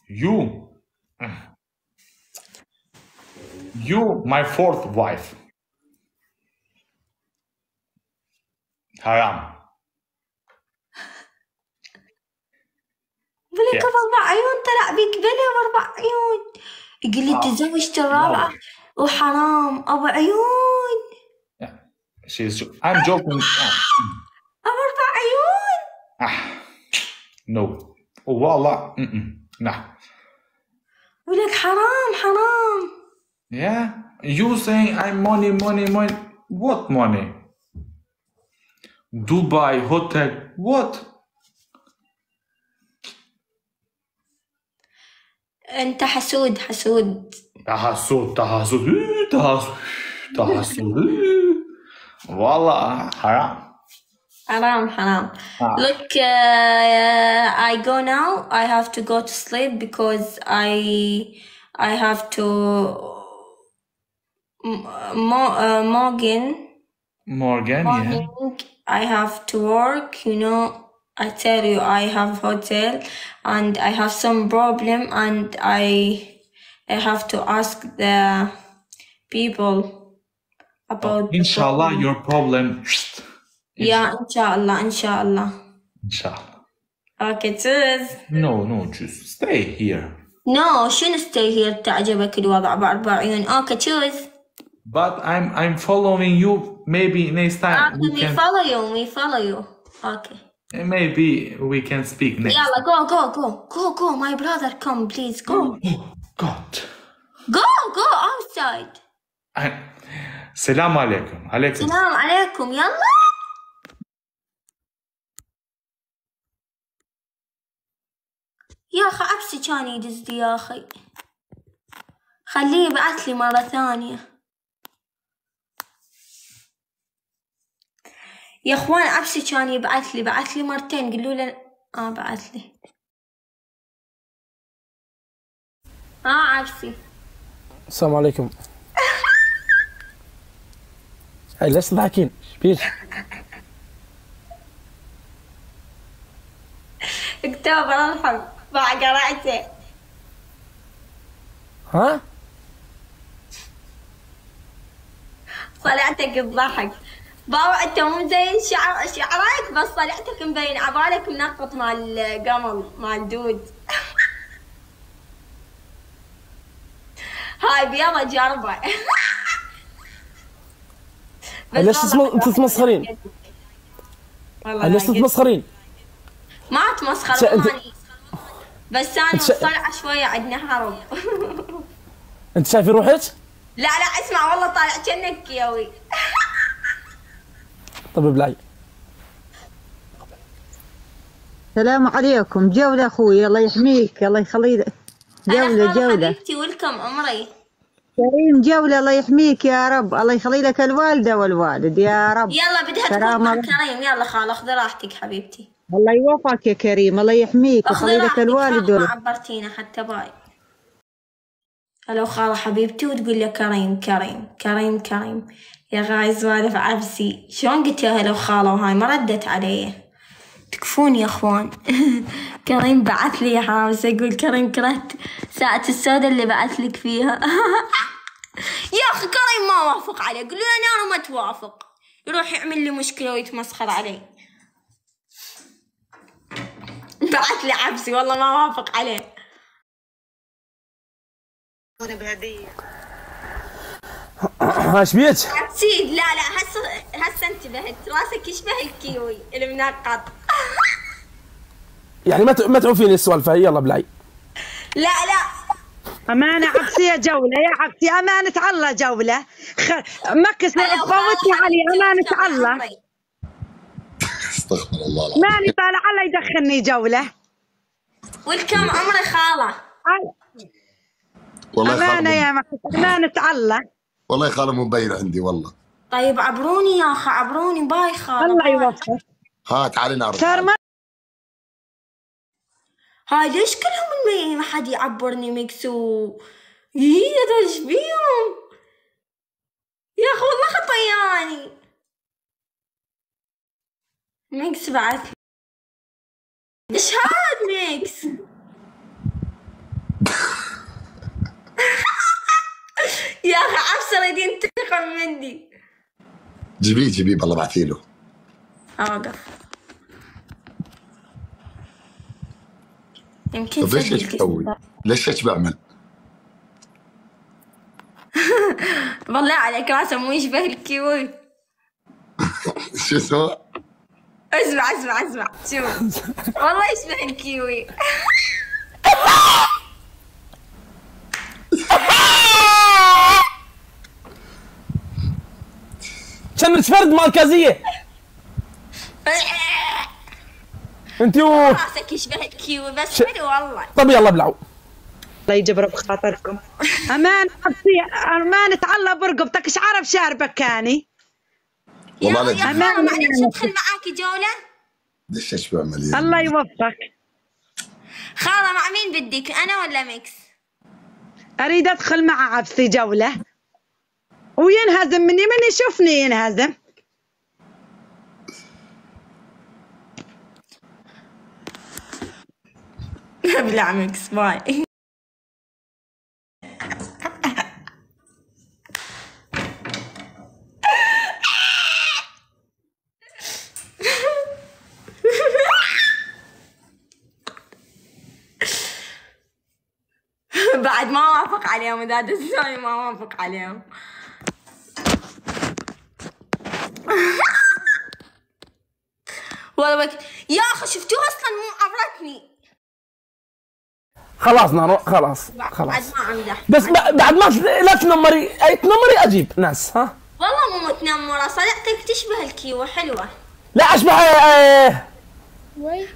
You. You, my fourth wife. Haram. بلك Yeah. بأربع عيون طلع بيك بلا بأربع عيون يقول لي آه. تزوجت الرابعة وحرام أبو عيون. She's. I'm joking. Ah, أبو أربع عيون ah. No. Mm-mm. Nah. ولك حرام حرام Yeah. You saying I'm money, money, money. What money? Dubai hotel. What? انت حسود حسود تحسد تحسد إيه، تحسد تحسد إيه. والله حرام حرام حرام آه. look uh, I go now I have to go to sleep because I I have to M- Mo- uh, Morgan Morgan yeah morning I have to work you know I tell you I have hotel and I have some problem and I I have to ask the people about the inshallah problem. your problem Yeah, inshallah, inshallah. inshallah Okay, tschüss. no no just stay here No, شنو stay here تعجبك الوضع بأربع عيون. Okay, tschüss. but I'm I'm following you maybe next time Okay, we we can follow you, we follow you. Okay. Maybe we can speak next يلا go, go, go. Go, go, my brother, come, please, go. oh God Go, go outside. السلام عليكم عليكم السلام عليكم يلا يا أخي عبسي كان يدز يا أخي خليه يبعث لي مرة ثانية يا أخوان عبسي كان يبعث لي بعث لي مرتين. قولوا له آه بعث لي آه عبسي السلام عليكم. هاي ليش تضحكين؟ إيش كتاب الحب بعد قرأته ها؟ طلعتك الضحك بابا انت مو زين شعر شعرك بس طلعتك مبين عبالك منقط مال القمر مال دود. هاي بيضة جربة ليش تتمسخرين؟ ليش تتمسخرين؟ ما اتمسخر والله بس أنا أنت ش- طالعة شوية عندنا حرب. انت شايفين روحك؟ لا لا اسمع والله طالع كأنك كيوي طب ابلعي السلام عليكم. جولة أخوي. الله يحميك. الله يخلي جولة جولة. حبيبتي ولكم عمري كريم جولة. الله يحميك يا رب. الله يخلي لك الوالدة والوالد يا رب. يلا بدها تكون مع. كريم. يلا خال اخذ راحتك حبيبتي. الله يوفقك يا كريم. الله يحميك. ويخلي لك الوالد ما عبرتينا حتى bye. هلو خالة حبيبتي وتقول له كريم كريم كريم كريم. يا غاي سوالف عبسي. شلون قلت يا هلو خالة وهاي؟ ما ردت علي. تكفون يا اخوان. كريم بعث لي يا حرام أقول كريم كرهت ساعة السوداء اللي بعث لك فيها. يا أخي كريم ما وافق عليه. قول له أنا ما توافق. يروح يعمل لي مشكلة ويتمسخر علي. بعث لي عبسي. والله ما وافق عليه. إيش بيك؟ عبسي لا لا هسه هسه انتبهت راسك يشبه الكيوي المنقط. يعني ما ما تعوفيني السوالف هاي يلا ابلعي لا لا. أمانة عبسية جولة يا عبسي أمانة الله جولة. خ... مكس فوتني علي. أمانة الله. استغفر الله العظيم. ماني طالع الله يدخلني جولة. والكم عمري خالة؟ والله أمانة يا مكس. أمانة الله. والله خالة مو مبين عندي والله. طيب عبروني يا أخي عبروني bye خالة الله. يوفقك. ها تعالي نعرف. صار ما هاي ليش كلهم المي ما حد يعبرني ميكسو يي هذا إيش بيهم يا أخي والله خطياني. ميكس بعث. إيش هاد ميكس؟ يا أخي عبسة يريد ينتقم مني. جيبيه جيبيه بالله بعثي له. اوقف يمكن طيب ليش تسوي؟ ليش هيك بعمل؟ بالله عليك راسه مو يشبه الكيوي شو اسمه؟ اسمع اسمع اسمع. شوف. والله يشبه الكيوي. كانت فرد مركزيه انت و... راسك يشبه الكيوي بس حلو والله. طب يلا ابلعوا الله يجبر بخاطركم. أمانة عبسية أمانة الله برقبتك إيش عرف شاربك كاني. والله يا يا. خالة معلش ادخل معاكي جولة؟ ليش هيك بعمل يا الله يوفقك. خالة مع مين بدك؟ أنا ولا ميكس؟ أريد أدخل مع عبسي جولة. وينهزم مني؟ من يشوفني ينهزم ابلع ميكس باي بعد ما وافق عليهم إذا دزوني ما وافق عليهم. والله بك يا أخي شفتوه أصلا مو عبرتني خلاص نارو خلاص بعد خلاص. ما امدح بس بعد ما لا تنمري أي تنمري أجيب ناس ها؟ والله مو متنمرة صلعتك تشبه الكيوة حلوة. لا أشبه آه،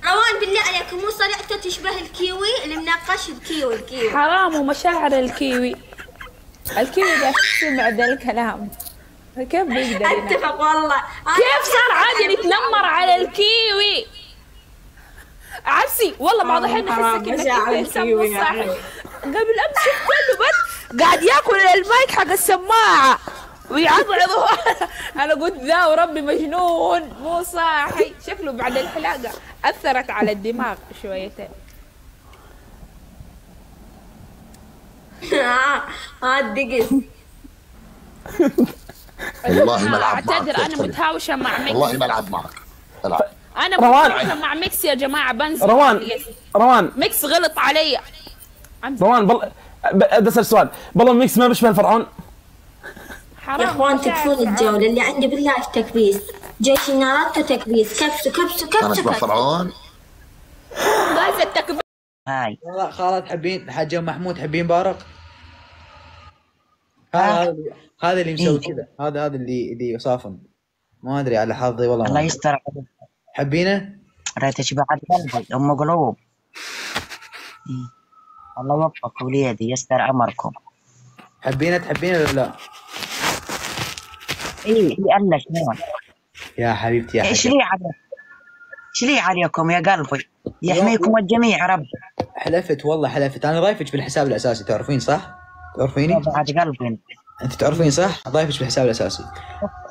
روان بالله عليك مو صلعته تشبه الكيوي؟ اللي منقش بكيوي. الكيوي حرام ومشاعر الكيوي. الكيوي ده سمع ذا الكلام. كيف بيقدر؟ أتفق والله. كيف صار عادي نتنمر على الكيوي؟ عبسي والله بعض الاحيان حرام، نحسك إنك الكيوي مو يا صاحي أخي. قبل أمس شفت له بس قاعد يأكل المايك حق السماعة. ويعضعض أنا قلت ذا وربي مجنون مو صاحي. شكله بعد الحلاقة أثرت على الدماغ شويتين. ها الدقس والله ما العب معك اعتذر أنا. متهاوشة مع ميكس. والله ما العب معك. العب أنا روان. متهاوشة مع ميكس يا جماعة بنزل. روان روان. ميكس غلط علي. روان بل... ب- بدي أسأل سؤال. بالله ميكس ما بيشبه الفرعون؟ حرام يا إخوان تكفون. الجولة. اللي عندي بالله تكبيس. جيش ناروتو تكبيس. كبسوا كبسوا أنا كبسوا اشبه كبسوا. فرعون غاز التكبير هاي. والله خالد حبين حاج محمود حبين بارق هذا هذا اللي مسوي كذا. هذا هذا اللي اللي صافن ما أدري على حظي والله الله يستر. عليك حبينه ريتك بعد قلبي. أم قلوب. إيه. الله يوفقك وليدي يستر أمركم. حبينه تحبينه ولا لا؟ اي لأن شلون؟ يا حبيبتي يا إيش حبيبتي. لي عليك؟ إيش لي عليكم يا قلبي؟ يحميكم الجميع رب. حلفت والله حلفت. أنا ضايفك بالحساب الأساسي تعرفين صح؟ تعرفيني؟ بعد قلبي. انت تعرفين صح؟ ضايفك بالحساب الأساسي.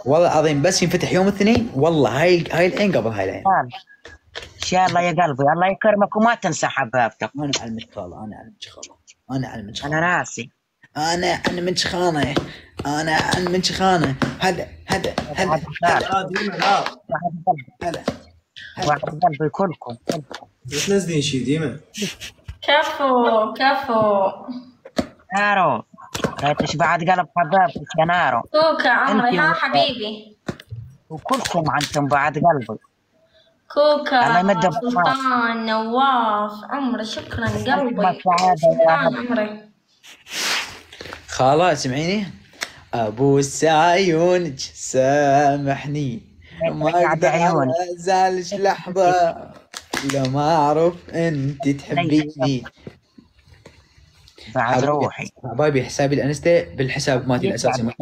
والله العظيم بس ينفتح يوم الاثنين والله هاي هاي العين قبل هاي العين. ان شاء الله يا قلبي. الله يكرمك وما تنسى حبابتك. أنا أعلمك خالة أنا أعلمك خالة. أنا أعلمك أنا راسي أنا أنا من شخانه أنا أنا من شخانه هلا هلا. هلا هلا لا ديما لا هلا. بعد قلبي كلكم. بس نزلين شي ديما. كفو كفو. نارو ريتش بعد قلب حبابتك يا نارو كوكا عمري ها حبيبي وكلكم أنتم بعد قلبي كوكا الله يمد. سلطان نواف عمري شكرا قلبي. عمري خاله سمعيني ابوس عيونك سامحني ما أقدر. ازعلش لحظه لو ما اعرف انت تحبيني بعد روحي. حبايبي حسابي الانستا بالحساب مالتي الأساسي الله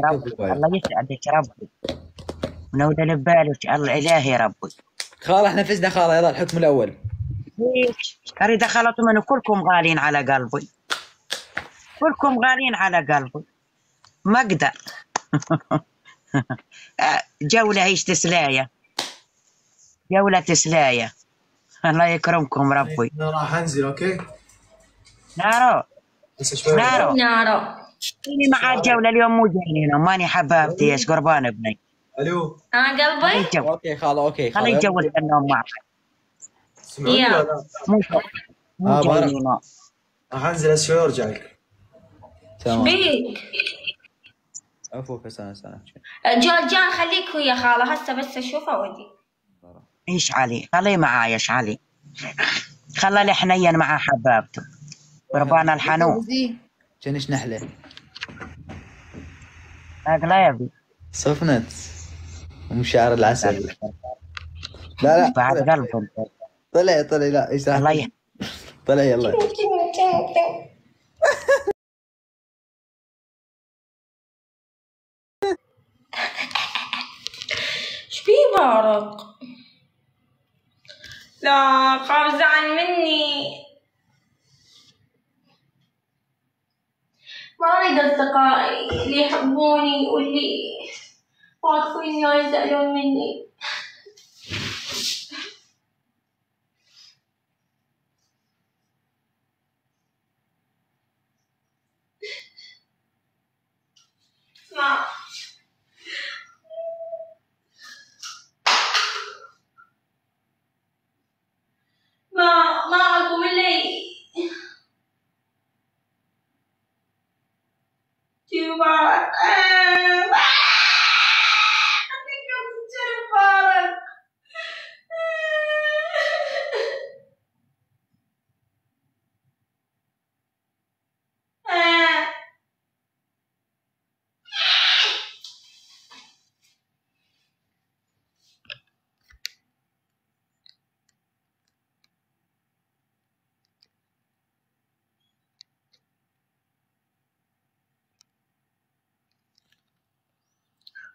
يسعدك ربي. ونولى لبالك الله الهي ربي. خاله إحنا فزنا خاله يلا الحكم الأول. أريد خلط منه كلكم غالين على قلبي. كلكم غالين على قلبي. ما أقدر. جولة هيش تسلاية جولة تسلاية الله يكرمكم ربي. أنا راح أنزل أوكي؟ نارو نارو نارو جيني مع الجولة اليوم مو جايين ماني حبابتي إيش قربان ابني. ألو. ها قلبي؟ أوكي خاله أوكي خلي يجول النوم معك. يا. مو مو. جايين راح أنزل شوي وأرجع لك. تمام. بيك عفوك استنى استنى. جان جان خليك ويا خالة. هسه بس اشوفه ودي إيش علي؟ خليه معاي إيش علي؟ خلى لي حنين مع حبابته قربان الحنون كانش نحلة؟ لا يبي صفنت. ومشاعر العسل. لا لا. بعد طلع قلبي طلع طلع. لا إيش راح؟ الله طلع يلا. إيش بيه بارق لا زعل مني. ما اريد اصدقائي اللي يحبوني واللي واقفين ولا يزعلون مني ما ما ما اقوم الليل تبارك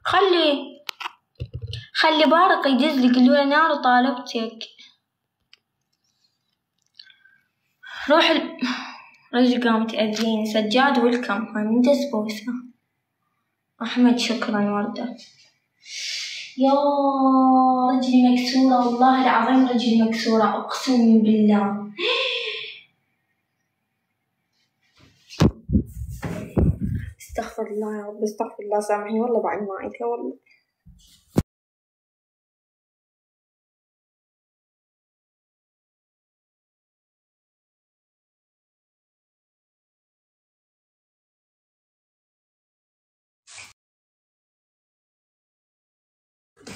خلي خلي بارق يدز لي قل له نار طالبتك. روح ال... رجل قام تأذيني سجاد ويلكم. من دز بوسة أحمد شكرا وردة. يا رجلي مكسورة والله العظيم رجلي مكسورة. أقسم بالله. استغفر الله يا رب استغفر الله سامحني والله بعد ما عيتها والله.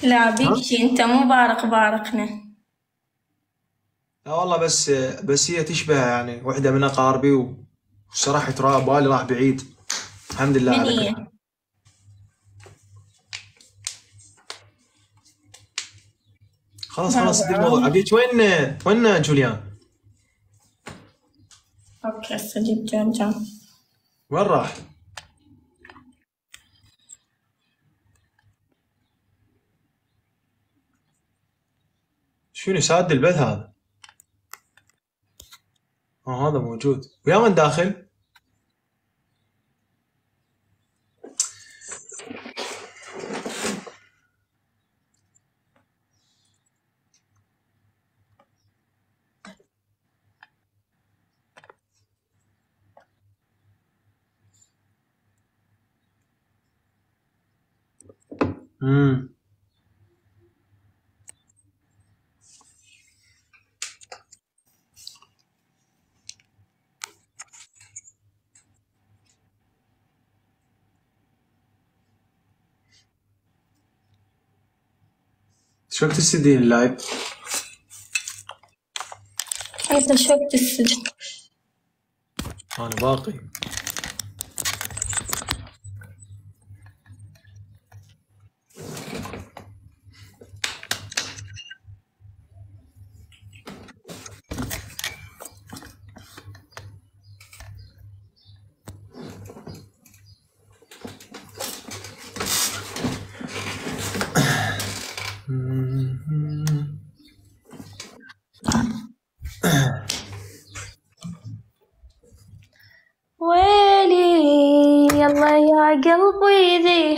لا بيكشي انت مو بارق بارقنا لا والله بس بس هي تشبه يعني واحدة من أقاربي و- والصراحة ترى بالي راح بعيد الحمد لله من على كل هي؟ حال. خلاص خلاص. دي الموضوع عبيد وين وين جوليان؟ okay هسه جبت جون وين راح؟ شنو ساد البث هذا؟ آه هذا موجود ويا من داخل؟ شو تسدين اللايف؟ هذا شو السجن أنا باقي ويلي يلا يا قلبي ذي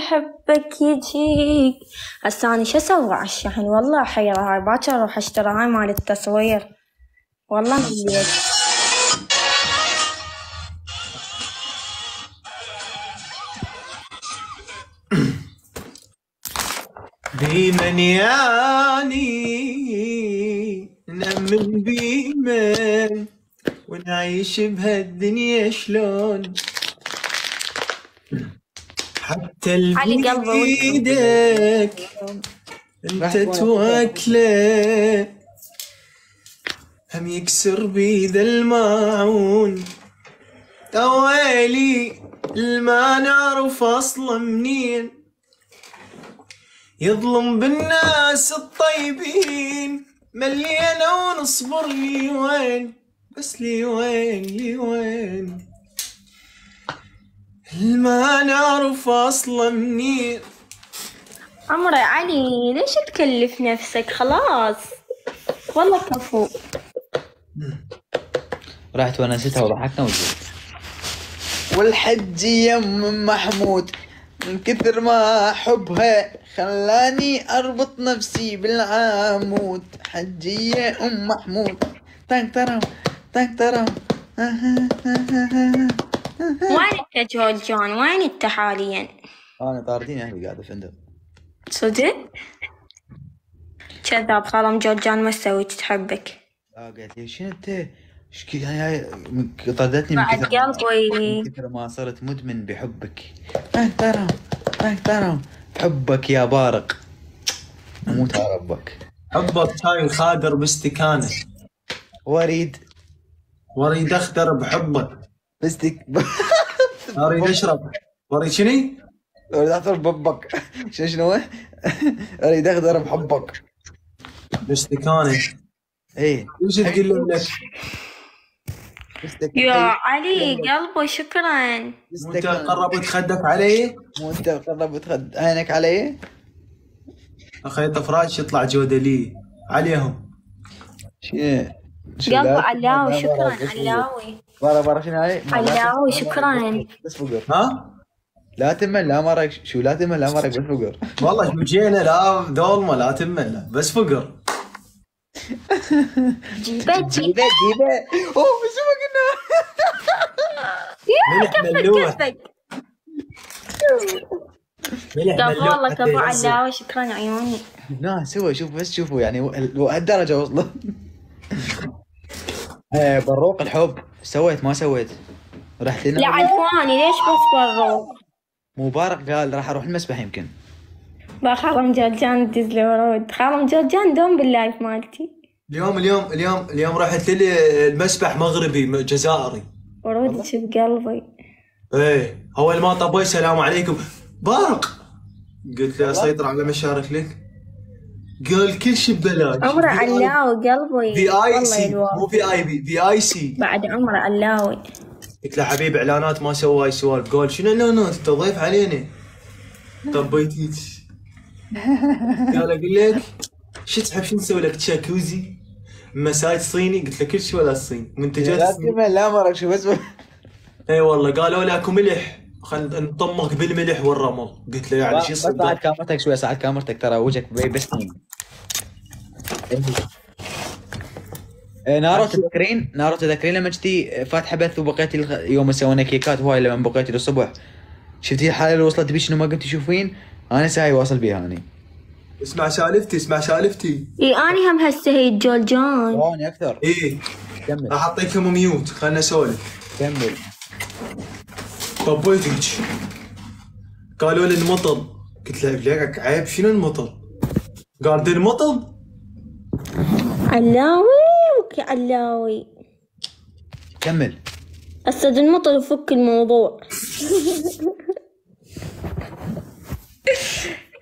يجيك هسه أنا شو أسوي على الشحن والله حيرة هاي. باكر أروح أشتري هاي مال التصوير. والله مليت بيمن ياني نأمن بيمن ونعيش بهالدنيا شلون؟ حتى بإيدك انت تواكله. هم يكسر بيد الماعون. اويلي ما نعرف أصلا منين. يظلم بالناس الطيبين. ملينا ونصبر لي وين؟ بس لي وين لي وين؟ ما نعرف أصلا منين عمري علي ليش تكلف نفسك؟ خلاص. والله كفو. رحت ونستها وضحكنا وجيت. والحج يم محمود. من كثر ما احبها خلاني أربط نفسي بالعمود. حجية أم محمود. تك ترم تك ترم وين انت جورج جون؟ وين انت حاليا؟ أنا طاردين أهلي قاعد فندق صدق؟ كذاب خالم جورجان ما سويت تحبك. آه قالت لي شنو أنت؟ إيش كي- هاي طردتني من بعد كثر ما- قلبي من كثر ما صرت مدمن بحبك. تك ترم تك ترم حبك يا بارق. أموت على ربك. حبك شاي خادر باستكانة. واريد واريد اخدر بحبك. بستك اريد اشرب اريد شني؟ اريد اخضر بحبك شنو شنو اريد بحبك. باستكانه إيه. وش تقول لك؟ يا علي قلبه شكرا. مو انت قربت خدك علي؟ مو انت قربت خد عينك علي؟ اخيط فراش يطلع جودة لي. عليهم. قلبه علاوي شكرا علاوي. برا برا شنو علي؟ علاوي شكرا. بس فقر ها؟ لا تمل لا مرق شو لا تمل لا مرق بس فقر والله شو جينا لا دولمة لا تمل لا بس فقر جيبة جيبة. جيبة أوه شو ما قلنا؟ يا كفك. كفك. ملوح. والله كفو. علاوي شكرا عيوني. لا سوى شوف بس شوفوا يعني لهالدرجه وصلوا إيه بروق الحب. سويت ما سويت. رحت لنا لا عرفاني ليش بس بروق مبارك قال راح أروح المسبح يمكن. جورجان دز لي ورود. خالم جورجان دوم بال live مالتي. اليوم اليوم اليوم اليوم رحت لي المسبح مغربي جزائري. ورود شو بقلبي إيه. أول ما طبيت السلام عليكم. بارق! قلت له اسيطر على مشارك لك. قال كل شيء ببلاش عمره علاوي قلبي. VIC. مو VI P VIC بعد عمره علاوي. قلت له حبيب إعلانات ما سوى هاي سوالف. قال شنو؟ اعلانات أنت ضيف علينا. طبيتيك قال أقول لك شو تحب؟ شو نسوي لك؟ جاكوزي مساج صيني. قلت له كل شيء ولا الصين. منتجات لا لا مرق شو بس إي والله قالوا اكو ملح. خلينا نطمق بالملح والرمل. قلت له يعني شو يصير بعد كاميرتك شوي ساعات كاميرتك ترى وجهك بي بس إيه، نارو تذكرين نارو تذكرين لما جتي فاتحة بث وبقيتي يوم سوينا كيكات هواي لما بقيتي للصبح. شفتي الحاله اللي وصلت بي شنو ما قمتي تشوفين؟ أنا ساي واصل بيها اني اسمع سالفتي اسمع سالفتي. إي أني هم هسه هي جورجان واني أكثر. إيه كمل. راح أعطيكم mute خلنا اسولف كمل. طبيتك قالوا لي المطل قلت له لك عيب شنو المطل؟ قال دي المطل علاوي okay علاوي. كمل. اسد المطر يفك الموضوع.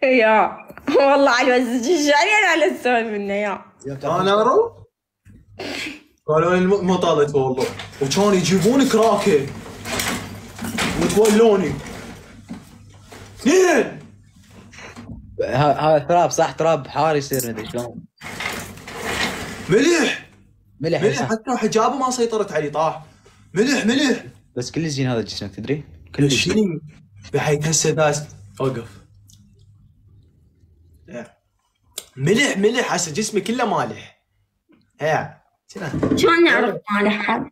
يا والله على وزج الشعري على السؤال منه يا. أنا ارو قالوا لي الم- ما طالت والله وكانوا يجيبون كراكه وتولوني اثنين. هذا تراب صح؟ تراب حار يصير مدري شلون. ملح ملح ملح. حتى حجابه ما سيطرت عليه طاح. ملح ملح بس كل زين هذا جسمك تدري؟ كل شيء بحيث هسه ناس وقف ملح ملح هسه جسمي كله مالح. شنو؟ شلون نعرف مالح؟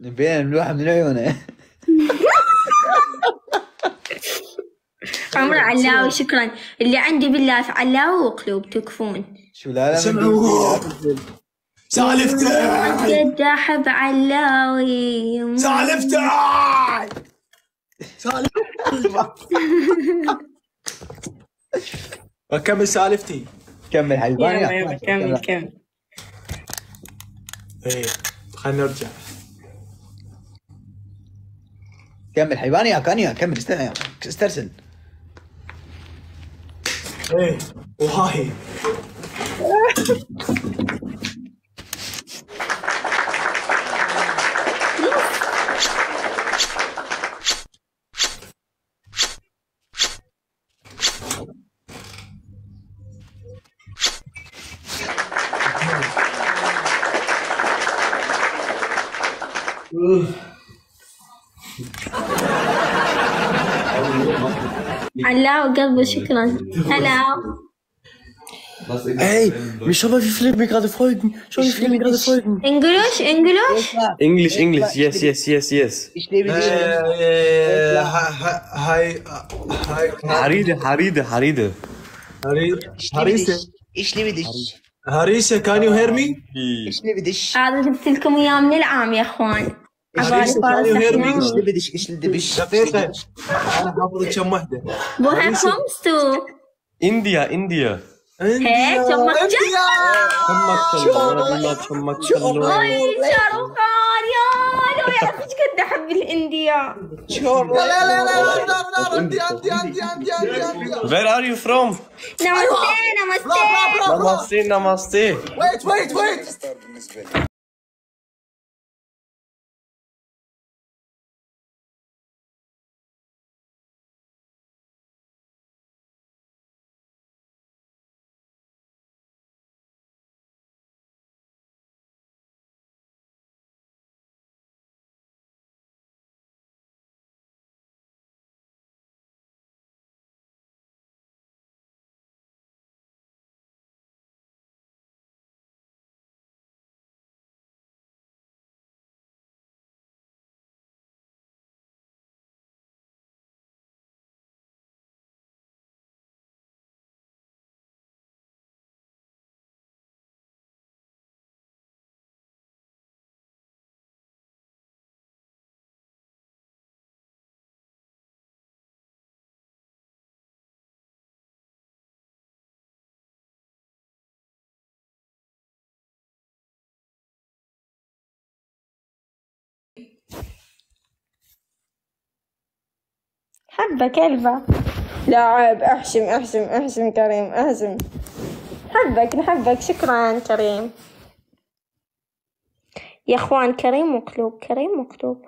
بين ملوحه من عيونه. عمر علاوي شكرا. اللي عندي باللايف علاوي وقلوب تكفون شو لا لا سمعوا سالفته. جد احب علاوي سالفته. سالفته. اكمل سالفتي. كمل يلا كمل كمل. إيه خلينا نرجع. كمل حيواني يا كان يا كمل است- استرسل إيه وهاي علاوي قلبي شكرا هلا Ey, mich schau mal, wie viele mir gerade folgen. Schau, wie viele mir gerade folgen. English English English, English. Yes, yes, yes, yes. إيه، ه- ه- هاي هاي Haride, Haride, Haride. هريسه ich liebe dich؟ هريسه can you hear me ich liebe dich؟ هذا جبت لكم اياه من العام يا اخوان عبالي هريسه فارس can you hear me أحلام. ich liebe dich؟ ich liebe dich؟ دقيقه أنا حافظ كم وحده بوها كومستو India, India. هيك تمك Çammak çalıyor. Çammak çalıyor. اي شاروخان يا لو يعرف إيش قد احب الانديا لا لا لا لا لا لا عندي عندي عندي عندي عندي عندي Where are you from? نمستي نمستي Namaste, namaste. ويت ويت ويت حبة كلبة. لا عيب احشم احشم احشم كريم احشم. حبك نحبك. شكرا كريم. يا اخوان كريم مقلوب كريم مقلوب.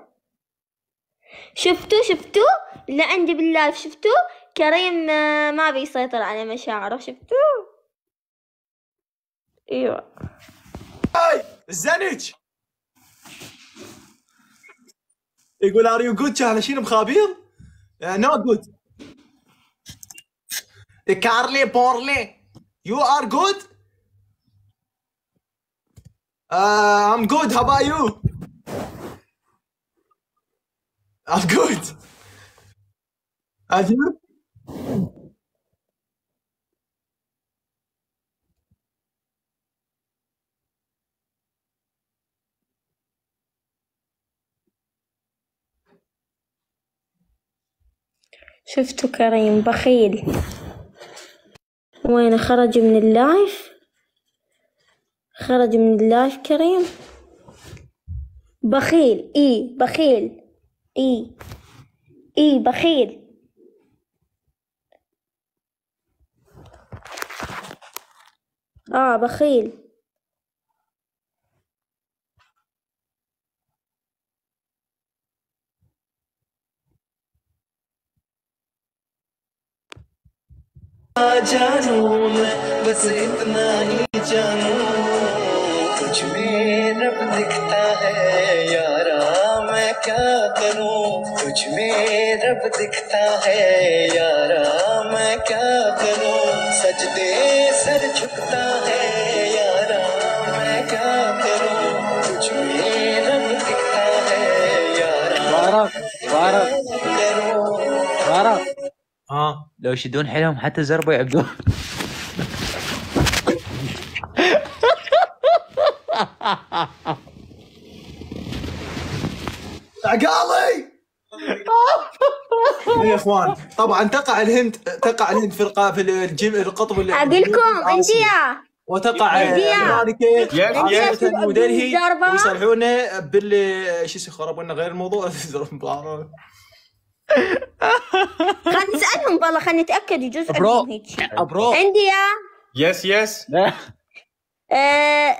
شفتوا شفتوا؟ اللي عندي باللايف. شفتوا؟ كريم آه، ما بيسيطر على مشاعره. شفتوا؟ أيوه. هاي الزنج يقول are you good إحنا شنو مخابير؟ no good كارلي بورلي you are good I'm good how about you I'm good and you? شفتوا كريم بخيل. وين خرج من ال live؟ خرج من ال live كريم. بخيل إي بخيل إي إي بخيل. آه بخيل. जानू मैं बस इतना ही जानू। कुछ में रब दिखता है यारा मैं क्या करूँ? कुछ में रब दिखता है यारा मैं क्या करूँ? सजदे सर झुकता है यारा मैं क्या करूँ? तुझ में दिखता है यारा बारह बारह। बारह। ها لو يشدون حيلهم حتى زربوا يعبدون. عقالي! يا إخوان؟ طبعا تقع الهند تقع الهند في القا في الجيم القطب ال- أقول لكم إنديا. وتقع. ذلك ودلهي. ويصلحونه بال شو اسمه خربوا لنا غير الموضوع. خلينا نسألهم والله خلينا نتأكد يجوز bro عندهم هيك. bro India yes yes آه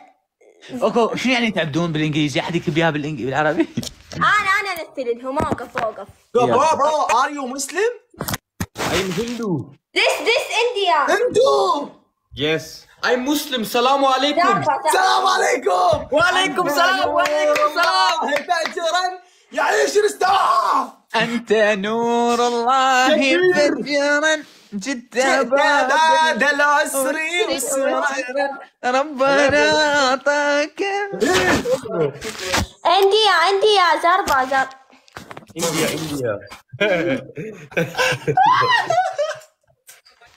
okay شنو يعني تعبدون بالإنجليزي؟ أحد يكتب اياها بالعربي؟ أنا أنا امثل لهم. أوقف أوقف. bro bro are you Muslim؟ I'm Hindu. this this India Hindu Yes. I'm مسلم السلام عليكم السلام عليكم وعليكم السلام، وعليكم السلام. فجرا يعيش الاستواء أنت نور الله فجرا جدا بعد العسر يسرا ربنا أعطاك انديا انديا زربة زر India, India.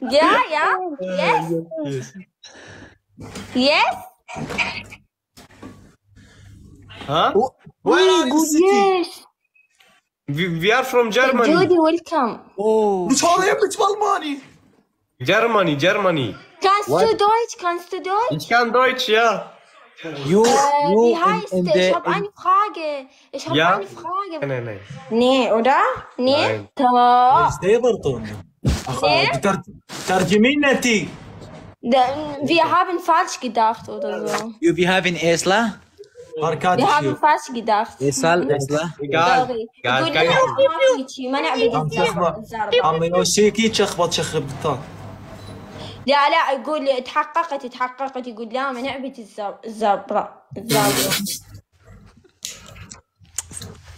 يا يا يس. يس? Where are you sitting? We, we are from Germany. Judy, welcome. Oh. Sorry, ich bin Almani. Germany, Germany. Kannst What? du Deutsch? Kannst du Deutsch? Ich kann Deutsch, ja. Jo, äh, jo, wie heißt in, in der, Ich habe eine Frage. Ich habe ja? eine Frage. Nein, nein, nein. Nee, oder? Nee. Nein. Doch. Nee? Tarjuminati. Wir haben falsch gedacht oder so. Wir haben Esla. حركات الشيوخ. Sorry. Egal, يقول kein لنا Problem. ما نعبد. عم يوشيكي تشخبط شخب بالطاق لا لا يقول تحققت تحققت يقول لا ما نعبد الزربة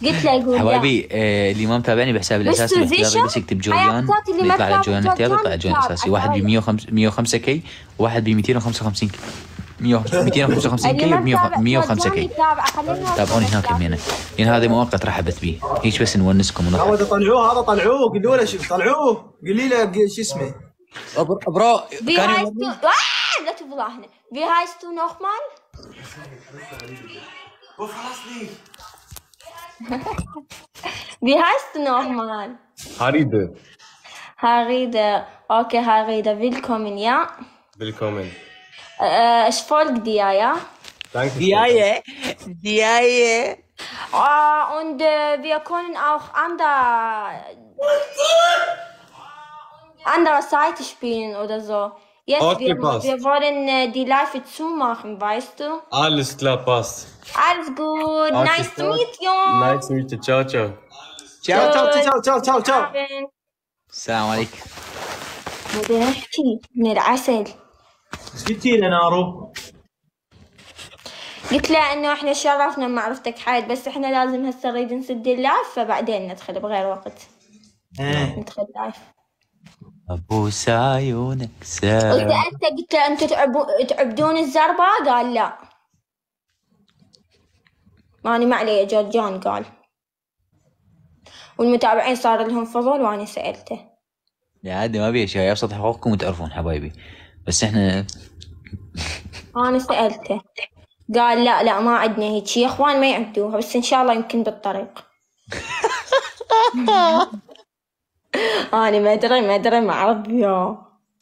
قلت له يقول لا حبايبي آه اللي ما متابعني بحساب الاساسي زيشا؟ بس يكتب ما يطلع على جويان اختيار يطلع كان جويان تابع، اساسي واحد ب أتابع. 105 105 كي وواحد ب 255 كي 255 اللي كي ما و متابع 105 جويان كي يتابع خلينا تابعوني هناك يمينه لأن هذا مؤقت رحبت به هيك بس نونسكم ونضحك هذا طلعوه هذا طلعوه قولوا له شو طلعوه قولي له شو اسمه برو Wie heißt du? Ah, لا heißt du nochmal? Wie heißt du nochmal? Haride. Harida. Okay, Harida, willkommen, ja? Willkommen. Äh, ich folge dir, ja? Danke. Diaye, Diaye. Ah, und äh, wir können auch andere Andererseits spielen oder so. Jetzt Okay, wir, passt. wir wollen äh, die Live zumachen, weißt du? Alles klar, passt. Alles gut. Okay, nice to ciao. meet you. Nice to meet you. Ciao, ciao. ciao ciao ciao ciao ciao ciao Abend. السلام عليكم بدي نحكي من العسل إيش قلتي له نارو؟ قلت له إنه إحنا شرفنا بمعرفتك حيد بس إحنا لازم هسه نريد نسد ال live فبعدين ندخل بغير وقت. إيه. ندخل live ابوس عيونك قلت سلام أنت قلت له أنتم تعبو... تعبدون الزربة؟ قال لا. ماني ما علي جرجان قال. والمتابعين صار لهم فضول وأنا سألته. يا عادي ما بيها شيء. أبسط حقوقكم تعرفون حبايبي. بس إحنا أنا سألته. قال لا لا ما عندنا هيك. شي إخوان ما يعبدوها بس إن شاء الله يمكن بالطريق. أنا ما أدري ما أدري ما أعرف. يا.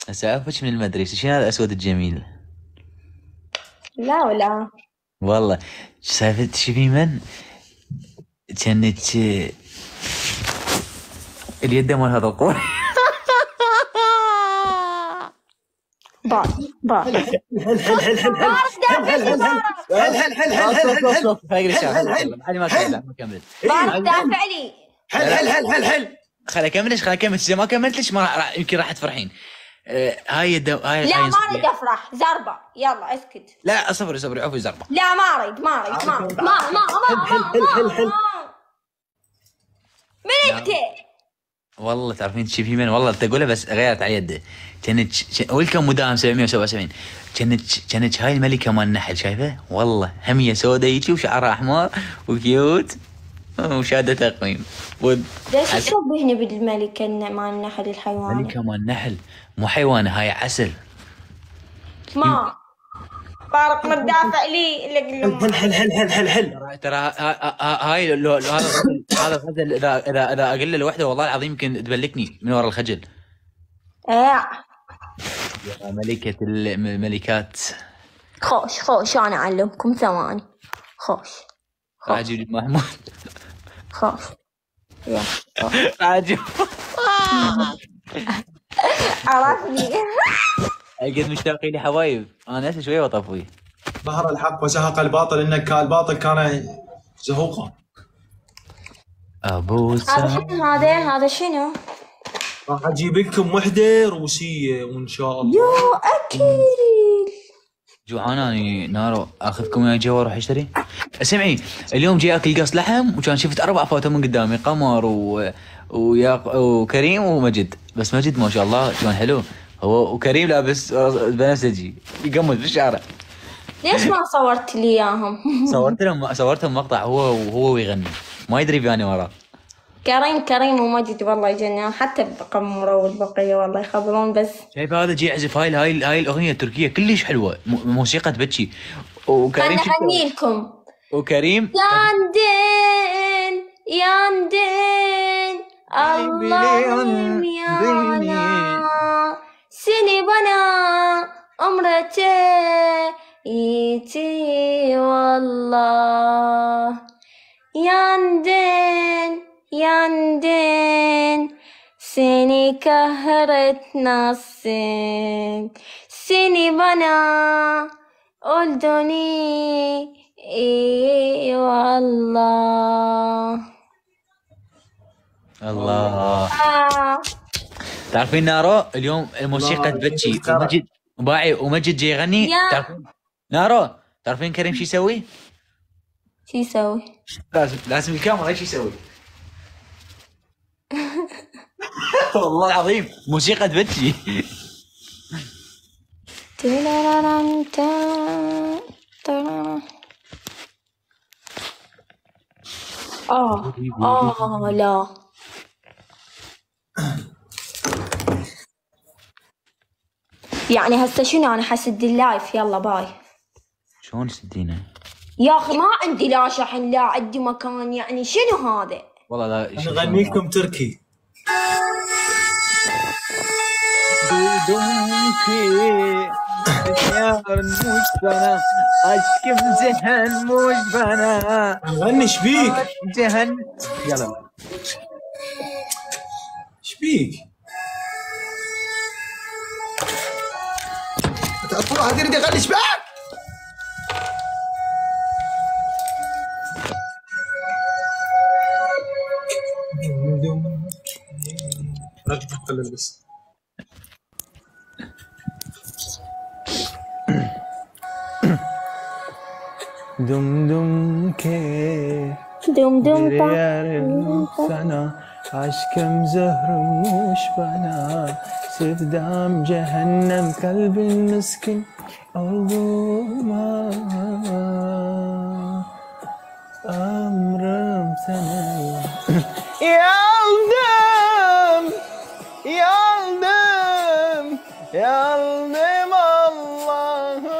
هسه اعرفك من المدرسة. شنو هذا الأسود الجميل؟ لا ولا. والله. سالفة تشوفي من؟ كانت اليد مال هذا القول هل هل هل هل هل هل هل هل هل هل ما ما هل هل هل هل اكملش خلي اكمل اذا ما كملتش ما راح يمكن راح تفرحين آه، هاي الدو... هاي لا ما اريد افرح زربة يلا اسكت لا صبري صبري عفوا زربه لا ما اريد ما اريد ما ما ما ما هل هل هل هل من انت؟ والله تعرفين تشوفي من والله تقولها بس غيرت على يده كانت ويلكم مداهم 777 كانت كانت هاي الملكة مال النحل شايفه؟ والله همية سوداء يجي وشعرها أحمر وكيوت وشادة تقويم. ود ليش. تشبهني بالملكة الن- مال النحل الحيوان؟ ملكة مال النحل مو حيوانه هاي عسل. ما. بارك ما تدافع لي إلا قل هل هل هل هل هل ترى ترى ها- ها- ها- هاي لو لو هذا الغزل هذا الغزل اذا اذا إذا أقول له لوحده والله العظيم يمكن تبلكني من ورا الخجل. إيه. يا ملكة الملكات خوش خوش. أنا أعلمكم ثواني. خوش. أجيب محمود. خوش. يلا. راح أجيب عرفني. قد مشتاقين لي حبايب أنا هسه شوية وطفوي ظهر الحق وزهق الباطل. إنك الباطل كان زهوقا. أبو هذا شنو؟ هذا هذا شنو؟ راح أجيب لكم وحدة روسية وإن شاء الله. يو أكيد جوعان أني نارو آخذكم وياي جوا أروح أشتري. اسمعي اليوم جاي أكل قص لحم وكان شفت أربع فواتير من قدامي قمر و... ويا وكريم ومجد. بس مجد ما شاء الله كان حلو. هو وكريم لابس بنفسجي يقمز بالشارع ليش ما صورت لي إياهم؟ صورت لهم صورت لهم مقطع هو وهو ويغني. ما يدري بياني وراه كريم كريم ومجد والله يجنن. حتى بقمرة والبقية والله يخبرون بس. شايف هذا جي يعزف هاي هاي هاي الأغنية التركية كلش حلوة. م- موسيقى تبكي وكريم شو اغني لكم وكريم؟ ياندين ياندين. Allah'ım yana جئتي والله. Yandın, yandın Seni kahretmesin Seni bana oldun iyi والله. الله. تعرفين نارو اليوم الموسيقى تبكي. باعي ومجد جاي يغني يا. تعرفين نارو تعرفين كريم شو يسوي؟ شو يسوي؟ لازم لازم الكاميرا إيش يسوي؟ والله العظيم موسيقى تبكي. آه آه لا يعني هسه شنو؟ أنا حسد ال live. يلا bye. شلون تسدينه؟ يا أخي ما عندي لا شحن لا عندي مكان. يعني شنو هذا؟ والله لا نغني لكم تركي aşkım cehen muş bana نغني إيش بيك؟ cehen يلا. بيك؟ تطلع هذه ردي غلي شباك لا تتقلل بس دم دم كي دم دم دريار السنة عشكم زهر مش Sevdam cehennem kalbin miskin olduğuma. Ömrüm sana Yandım Yandım Yandım Allah'ım.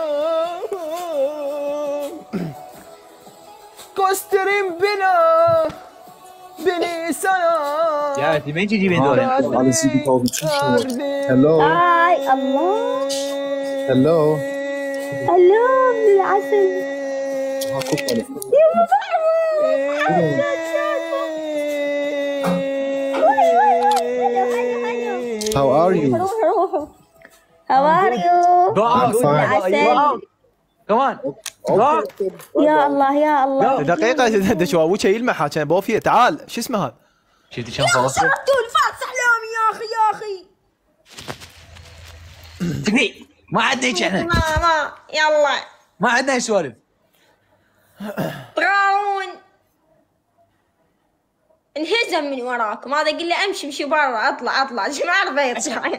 Gösterin beni. Beni sana. يا انت مين تجيبين ذول؟ على سيدي كوفي هلو هاي الله هلو هلو ابن العسل يلا How are you? روحوا روحوا How are you? Go out. ابن العسل كمان يا الله يا الله. دقيقة دشوا وجهه يلمح عشان بوفيه تعال. شو اسمه هذا؟ شفتي شلون خلصت؟ شربتوا الفاتح احلامي يا أخي يا أخي. تقني. ما عندنا هيك إحنا. ما ما يلا. ما عندنا هيك سوالف. طغاون انهزم من وراكم. هذا قل لي أمشي أمشي برا. أطلع أطلع. ما اعرف يطلع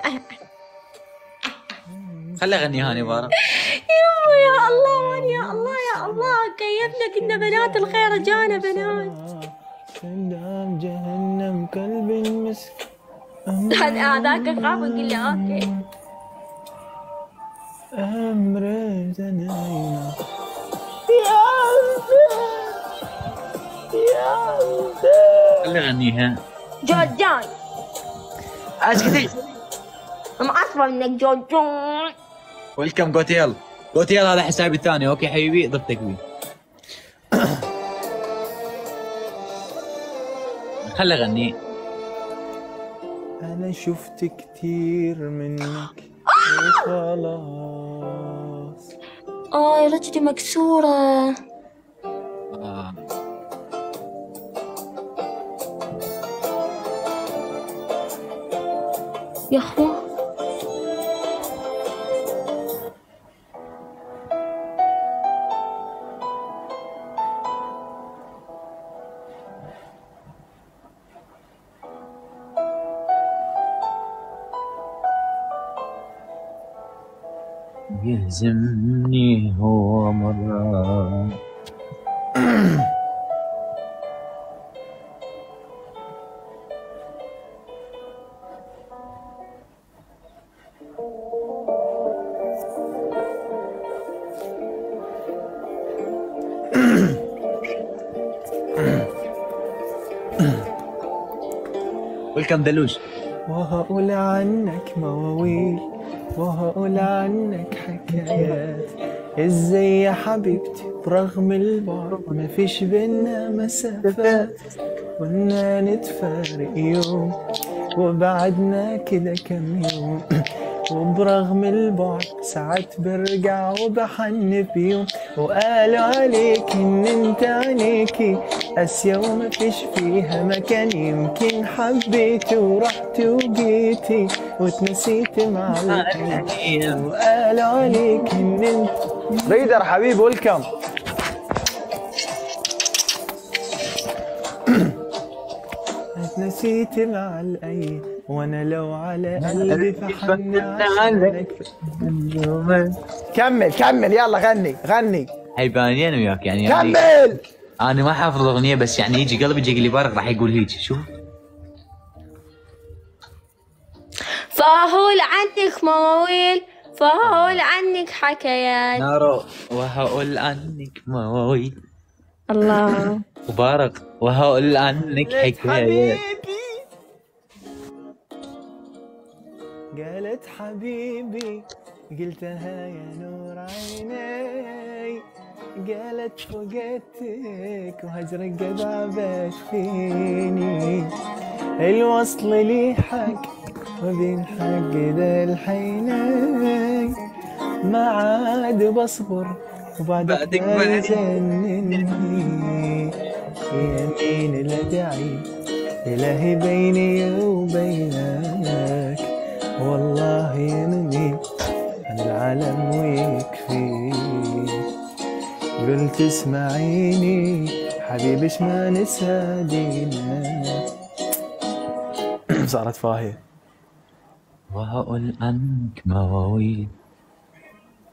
خلي أغني هاني بارا يما يا الله يا الله؟ يا الله كيفنا كنا بنات الخير جانا بنات؟ دام جهنم مسكين هذا- هذاك خاف يقول لي أوكي. أمر زناينا خلي أغنيها. جوجان أسكتي. معصبة منك جوجان ويلكم جوتيل جوتيل هذا حسابي الثاني. أوكي حبيبي ضفتك بي. خلي أغني. أنا شفت كتير منك. وخلاص آه رجلي مكسورة. آه. يا اخوان يهزمني هو مرة ويلكم دلوش وهقول عنك مواويل وهقول عنك حكايات إزاي يا حبيبتي؟ برغم البعد مفيش بينا مسافات. كنا نتفارق يوم وبعدنا كده كام يوم. وبرغم البعد ساعات برجع وبحن بيوم وقالوا عليك إن أنت عينيكي قاسية ومفيش فيها مكان. يمكن حبيتي ورحت وجيتي. واتنسيت مع الأيام وقالوا عليك ان انت ريدر حبيب welcome. اتنسيت مع الأيام وأنا لو على قلبي فحن عشانك كمل كمل يلا غني غني. هيبانين وياك يعني يعني كمل! أنا ما حافظ الاغنيه بس يعني يجي قلبي يجي لي بارق راح يقول هيك شوف. فهول عنك مواويل فهول عنك حكايات. نارو. وهقول عنك مواويل الله. وبارق وهقول عنك حكايات. قالت حبيبي قلتها يا نور عيني. قالت فوقتك وهجرك قد عبت فيني. الوصل لي حق وبينحق ذا الحينك ما عاد بصبر وبعدك ما يجنني يمين الادعي إلهي بيني وبينك. والله ينمي. عن العالم ويكفي قلت اسمعيني. حبيبش ما نسى دينك؟ صارت فاهية. وهقول عنك مواويل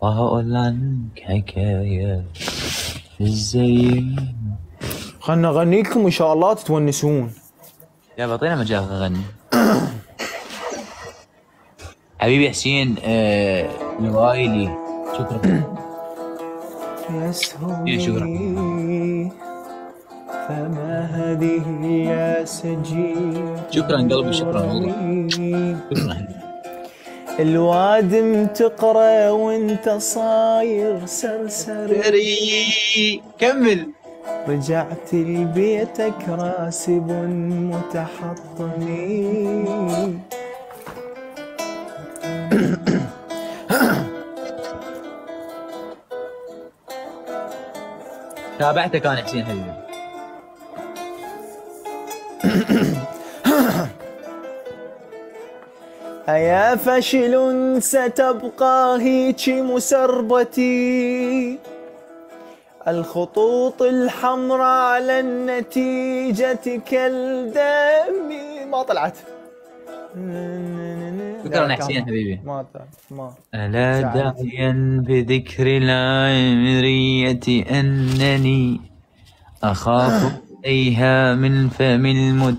وهقول عنك حكايات إزاي خلنا اغني لكم إن شاء الله تتونسون. يا بعطينا مجال اغني حبيبي حسين آه شكرا. يسهمني شكرا. فما هذه يا سجين شكرا قلبي شكرا والله. شكرا. الوادم تقرا وانت صاير سرسري كمل. رجعت لبيتك راسب متحطمي. تابعتك أنا حسين حبيبي. أيا فشل ستبقى هيك مسربتي. الخطوط الحمراء على النتيجة كالدم. ما طلعت. شكرا حسين حبيبي. ما طلعت. ما. ألا. داعيا بذكر العمرية أنني أخاف إليها من فم المتكلم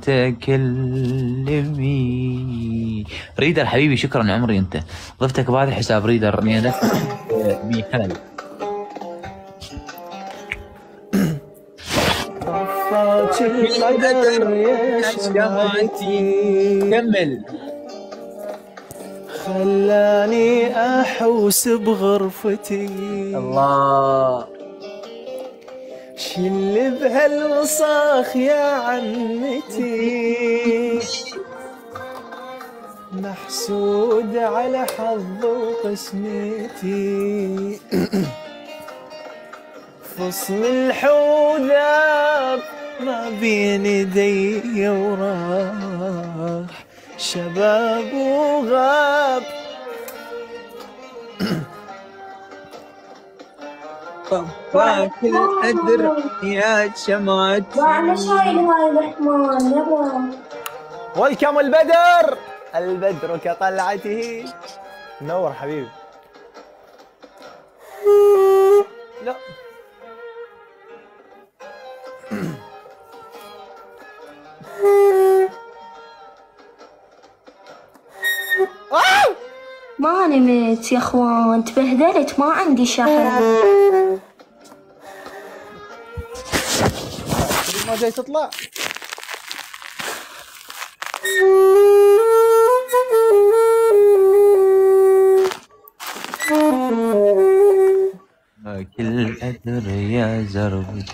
ريدر حبيبي شكرا عمري أنت ضفتك بهذا الحساب ريدر يا شمعتي كمل. خلاني أحوس بغرفتي. الله. شل بهالوصاخ يا عمتي. محسود على حظ وقسمتي. فصل الحوذاب ما بين يدي وراح. شباب وغاب. طفاك القدر يا شمعتي وعلى شايل هاي الرحمن يلا ويلكم البدر. البدر كطلعته. نور حبيبي. لا. ما نمت يا أخوان. تبهدلت ما عندي شحن جاي تطلع؟ كل قدر يا زربي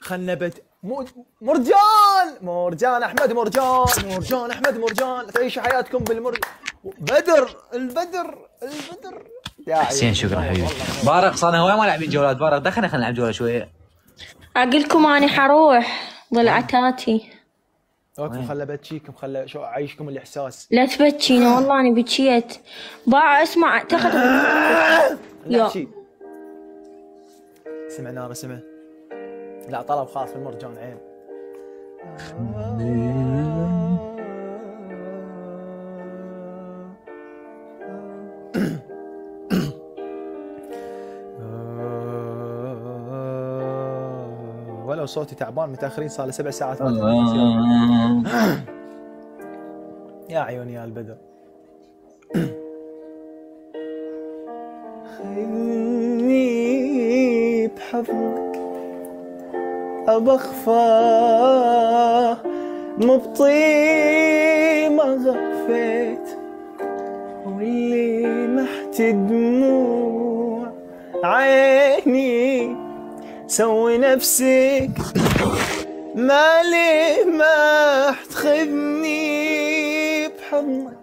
خلنا بت مو- مرجان! مرجان أحمد مرجان. مرجان أحمد مرجان. تعيشوا حياتكم بالمرجان بدر البدر البدر. يا حسين. شكرا حبيبي. بارق صار هواي ما لاعبين جولات. بارق دخلنا خلينا نلعب جولة شوية. أقولكم اني حروح ضلعتاتي وقفوا خلى بتشيكم خلى شو أعيشكم الإحساس. لا تبكينا والله اني بكيت باع أسمع تاخذ لا يا. شي. سمع نار سمع. لا طلب خاص في المرجان عين. ولو صوتي تعبان متأخرين صار لي سبع ساعات. ما تنفس. يا عيوني يا البدر. خلني بحضنك أبخفى مبطي ما غفيت. واللي محت دموع عيني سوي نفسك. ما ليه ما تاخذني بحضنك.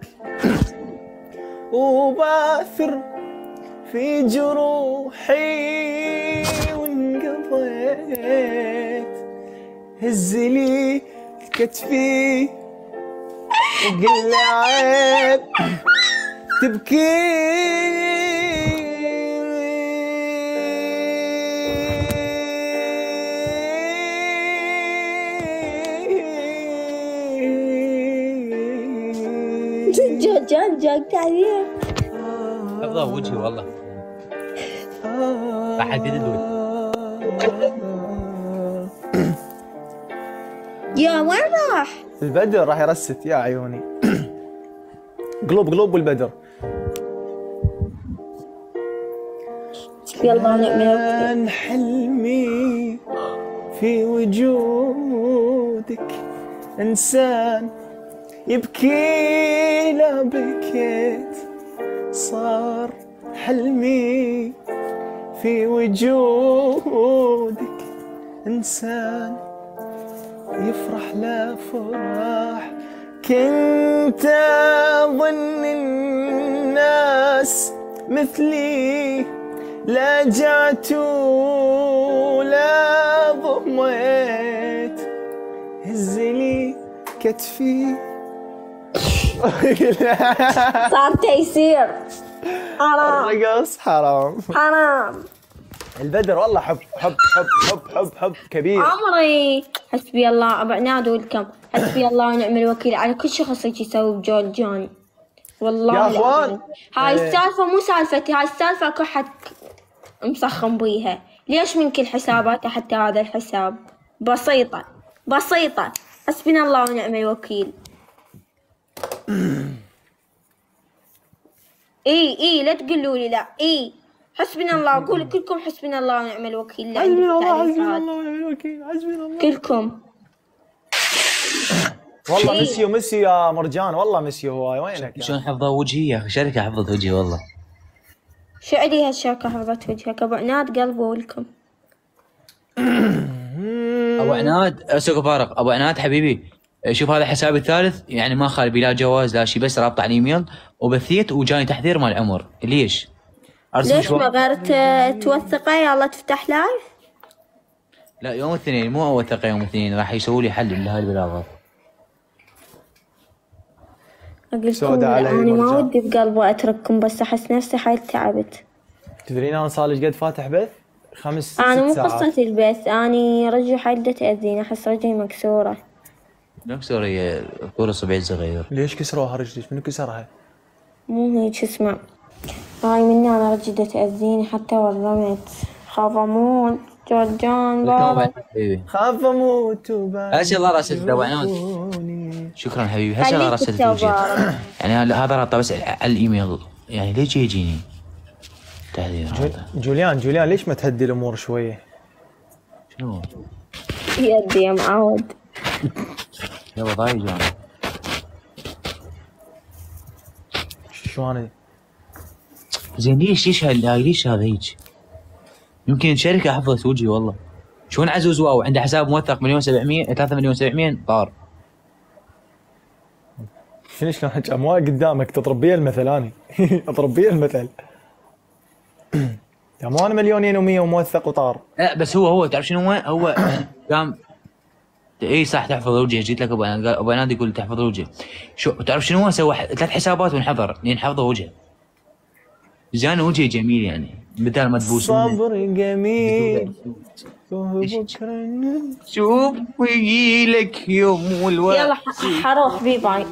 وباثر في جروحي وانقضيت. هز لي كتفي وقل عيب تبكي جاك تعبير حفظه وجهي والله. راح اجدد وجهي يا وين راح؟ البدر راح يرست يا عيوني. قلوب قلوب والبدر. يلا كان حلمي في وجودك إنسان يبكي لا بكيت صار حلمي في وجودك. إنسان يفرح لا فرح كنت أظن الناس مثلي لا جعت ولا ضميت. هز لي كتفي صار تيسير حرام. الرقص حرام. حرام. البدر والله حب حب حب حب حب حب كبير. عمري. حسبي الله. ابو عناد والكم حسبي الله ونعم الوكيل. على كل شخص يجي يسوي بجورجان والله يا. العظيم. هاي إيه. السالفة مو سالفتي. هاي السالفة اكو حد مسخم بيها. ليش من كل حساباته حتى هذا الحساب؟ بسيطة. بسيطة. حسبنا الله ونعم الوكيل. اي إي لا تقولوا لي لا إي. حسبنا الله. قولوا كلكم حسبنا الله ونعم الوكيل. لا حسبنا الله حسبنا. الله ونعم الوكيل. حسبنا الله. كلكم. والله شي. miss you miss you يا مرجان. والله miss you هواي وينك شلون حفظه وجهي يا أخي شركة حفظت وجهي والله. شو علي هالشركة حفظت وجهك؟ أبو عناد قلبه ولكم. أبو عناد أسوق فارق. أبو عناد حبيبي شوف هذا حسابي الثالث يعني ما خالي بلا جواز لا شيء بس رابط على الإيميل. وبثيت وجاني تحذير مال عمر. ليش؟ أرسل ليش ما غير ت- توثقه يلا تفتح لايف لا يوم الاثنين مو أول ثقة يوم الاثنين. راح يسووا لي حل لهاي البلاغات أقول أنا ما. ودي بقلبي أترككم بس أحس نفسي حيل تعبت. تدرين أنا صار لي قد فاتح بث؟ خمس أنا مو قصة البث اني رجلي حيل تأذيني أحس رجلي مكسورة. نكسر هي كورة صبعي صغير ليش كسروها رجلك منو كسرها؟ مو هيك اسمع هاي مني أنا رجلي تأذيني حتى ورمت. خاف أموت جورجان بابا. خاف أموت وبعد هسه الله راسلت ابو عناد شكرا حبيبي. هسه الله تبارك. يعني هذا- هذا رابطة بس على الإيميل. يعني ليش يجيني؟ هذا. جوليان جوليان ليش ما تهدي الأمور شوية؟ شنو؟ يدي يا معود يلا ضايج أنا شو أنا زين ليش ليش هال- ليش هذا هيك؟ يمكن شركة حفظت وجهي والله. شلون عزوز واو عنده حساب موثق مليون 700 3 مليون 700 طار شنو شلون؟ اموال قدامك تضرب بيها المثل أني. اضرب بيها المثل يا مو أنا مليونين و100 وموثق وطار. لا بس هو هو تعرف شنو هو؟ هو قام اي صح تحفظ وجهه جيت لك أبو أبو عناد يقول تحفظ وجهه شو تعرف شنو؟ هو سوى ثلاث حسابات وانحضر. لين حفظه وجهه زين وجهي جميل يعني بدال ما تبوسونه صبر جميل. بكره شوف ويجي لك يوم والوقت. يلا حروح bye bye.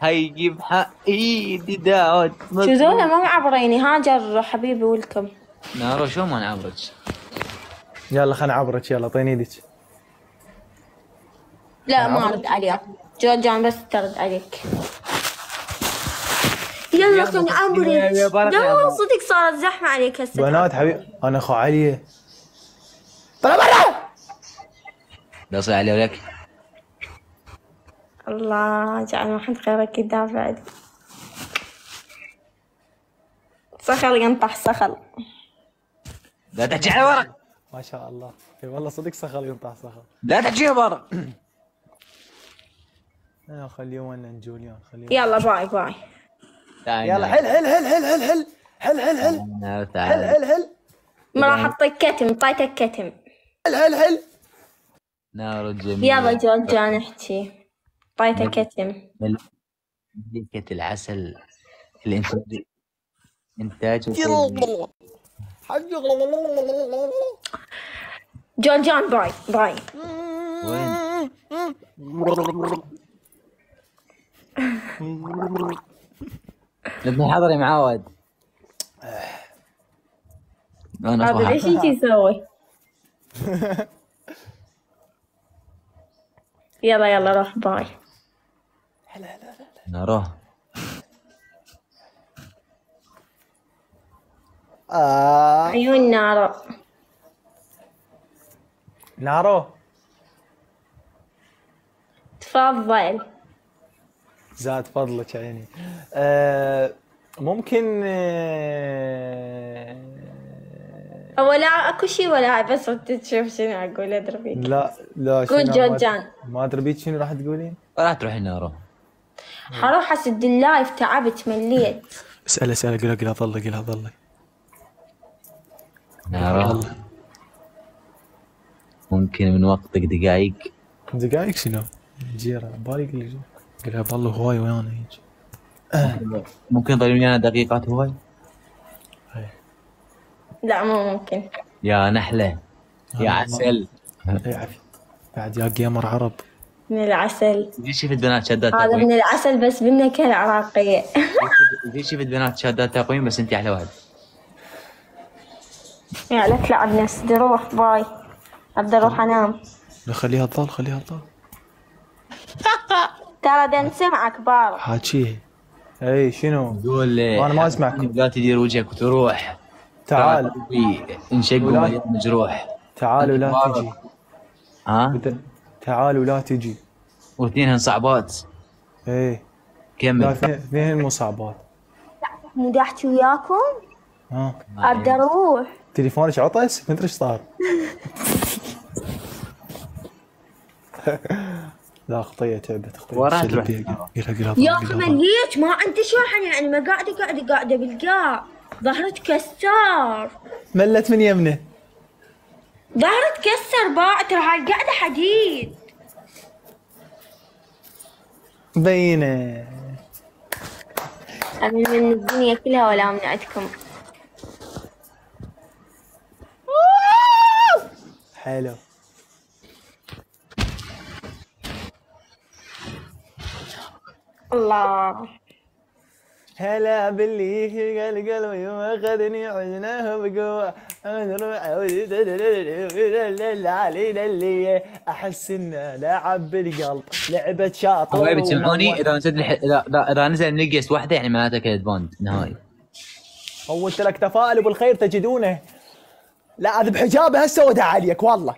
هيجيب حق ايدي داوت شو ذولا ما معبريني. هاجر حبيبي welcome. نارو شو ما نعبرك؟ يلا خلنا عبرك يلا اعطيني إيدك لا ما أرد عليك. جورجان بس ترد عليك. يلا خليني عبرك يا بارك يا لا بارك. صدق صارت زحمة عليك هسه. بنات حبيبي أنا أخو علي. بصي عليه لك الله جعل ما حد غيرك يدافع. عني. صخل ينطح صخل لا تحكي على ورق. ما شاء الله. والله صدق صخر ينطح صخر لا تحكيها برا آه خليه وين جوليان خليه يلا باي باي. يلا حل حل حل حل حل حل حل حل حل. حل حل حل. ما راح اعطيك كتم طايتك كتم حل حل حل. نار جميل. يلا جوجان احكي. طايتك كتم ملكة العسل الانتاج إنتاج جوجان bye bye. وين؟ ابن حضري معود أنا هذا ليش يجي يسوي؟ يلا يلا روح bye. نروح آه. عيون نارو. نارو. تفضل. زاد فضلك عيني. آه ممكن آه ولا اكو شيء ولا هاي بس تشوف شنو أقول ادري لا لا قول شنو ما- جوجان. ما أدري بيك شنو راح تقولين؟ ولا تروحين نارو حروح أسد ال live تعبت مليت اسأل اسأل قول قول ظل قول ظل. نارو ممكن من وقتك دقايق. دقايق شنو؟ جيرة بالي قل قل ظل هواي ويانا هيك. ممكن تضلين ويانا دقيقات هواي؟ لا مو ممكن. يا نحلة. يا آه، عسل. عافية بعد يا جيمر عرب. من العسل. زين شفت بنات شادات هذا من العسل بس بالنكهة العراقية زين شفت بنات شادات تقويم؟ بس انت أحلى واحد. يا لا تلعب نفسي روح باي. أبدأ أروح أنام. لا خليها تظل خليها تظل. ترى دا نسمعك بارو حاكيه اي شنو؟ قول أنا ما اسمعك. لا تدير وجهك وتروح. تعال. انشق ولا- ومليان مجروح. تعال ولا تجي. ها؟ تعال ولا تجي. واثنينهن صعبات. إيه. كمل. اثنين اثنين مو صعبات؟ مو أحكي وياكم؟ ها. أبدأ أروح. تليفونك عطس ما أدري إيش صار. لا خطيه تعبت خطيه يا أخي. مليت ما عندي شحن يعني ما قاعدة قاعدة قاعدة بالقاع ظهري تكسر ملت من يمنه. ظهري تكسر باع ترى هاي قاعدة حديد. بينة. أنا من الدنيا كلها ولا من عندكم حلو. الله هلا باللي في قلب قلبي واخذني عزناه بقوة نروح علينا اللي احس انه لعب بالقلب لعبة شاطر حبايبي تسمعوني اذا نزل اذا نزل نقيس واحدة يعني معناته كذا بوند نهائي هو انت لك تفاؤل بالخير تجدونه لا هذا بحجابه هسه ودع عليك والله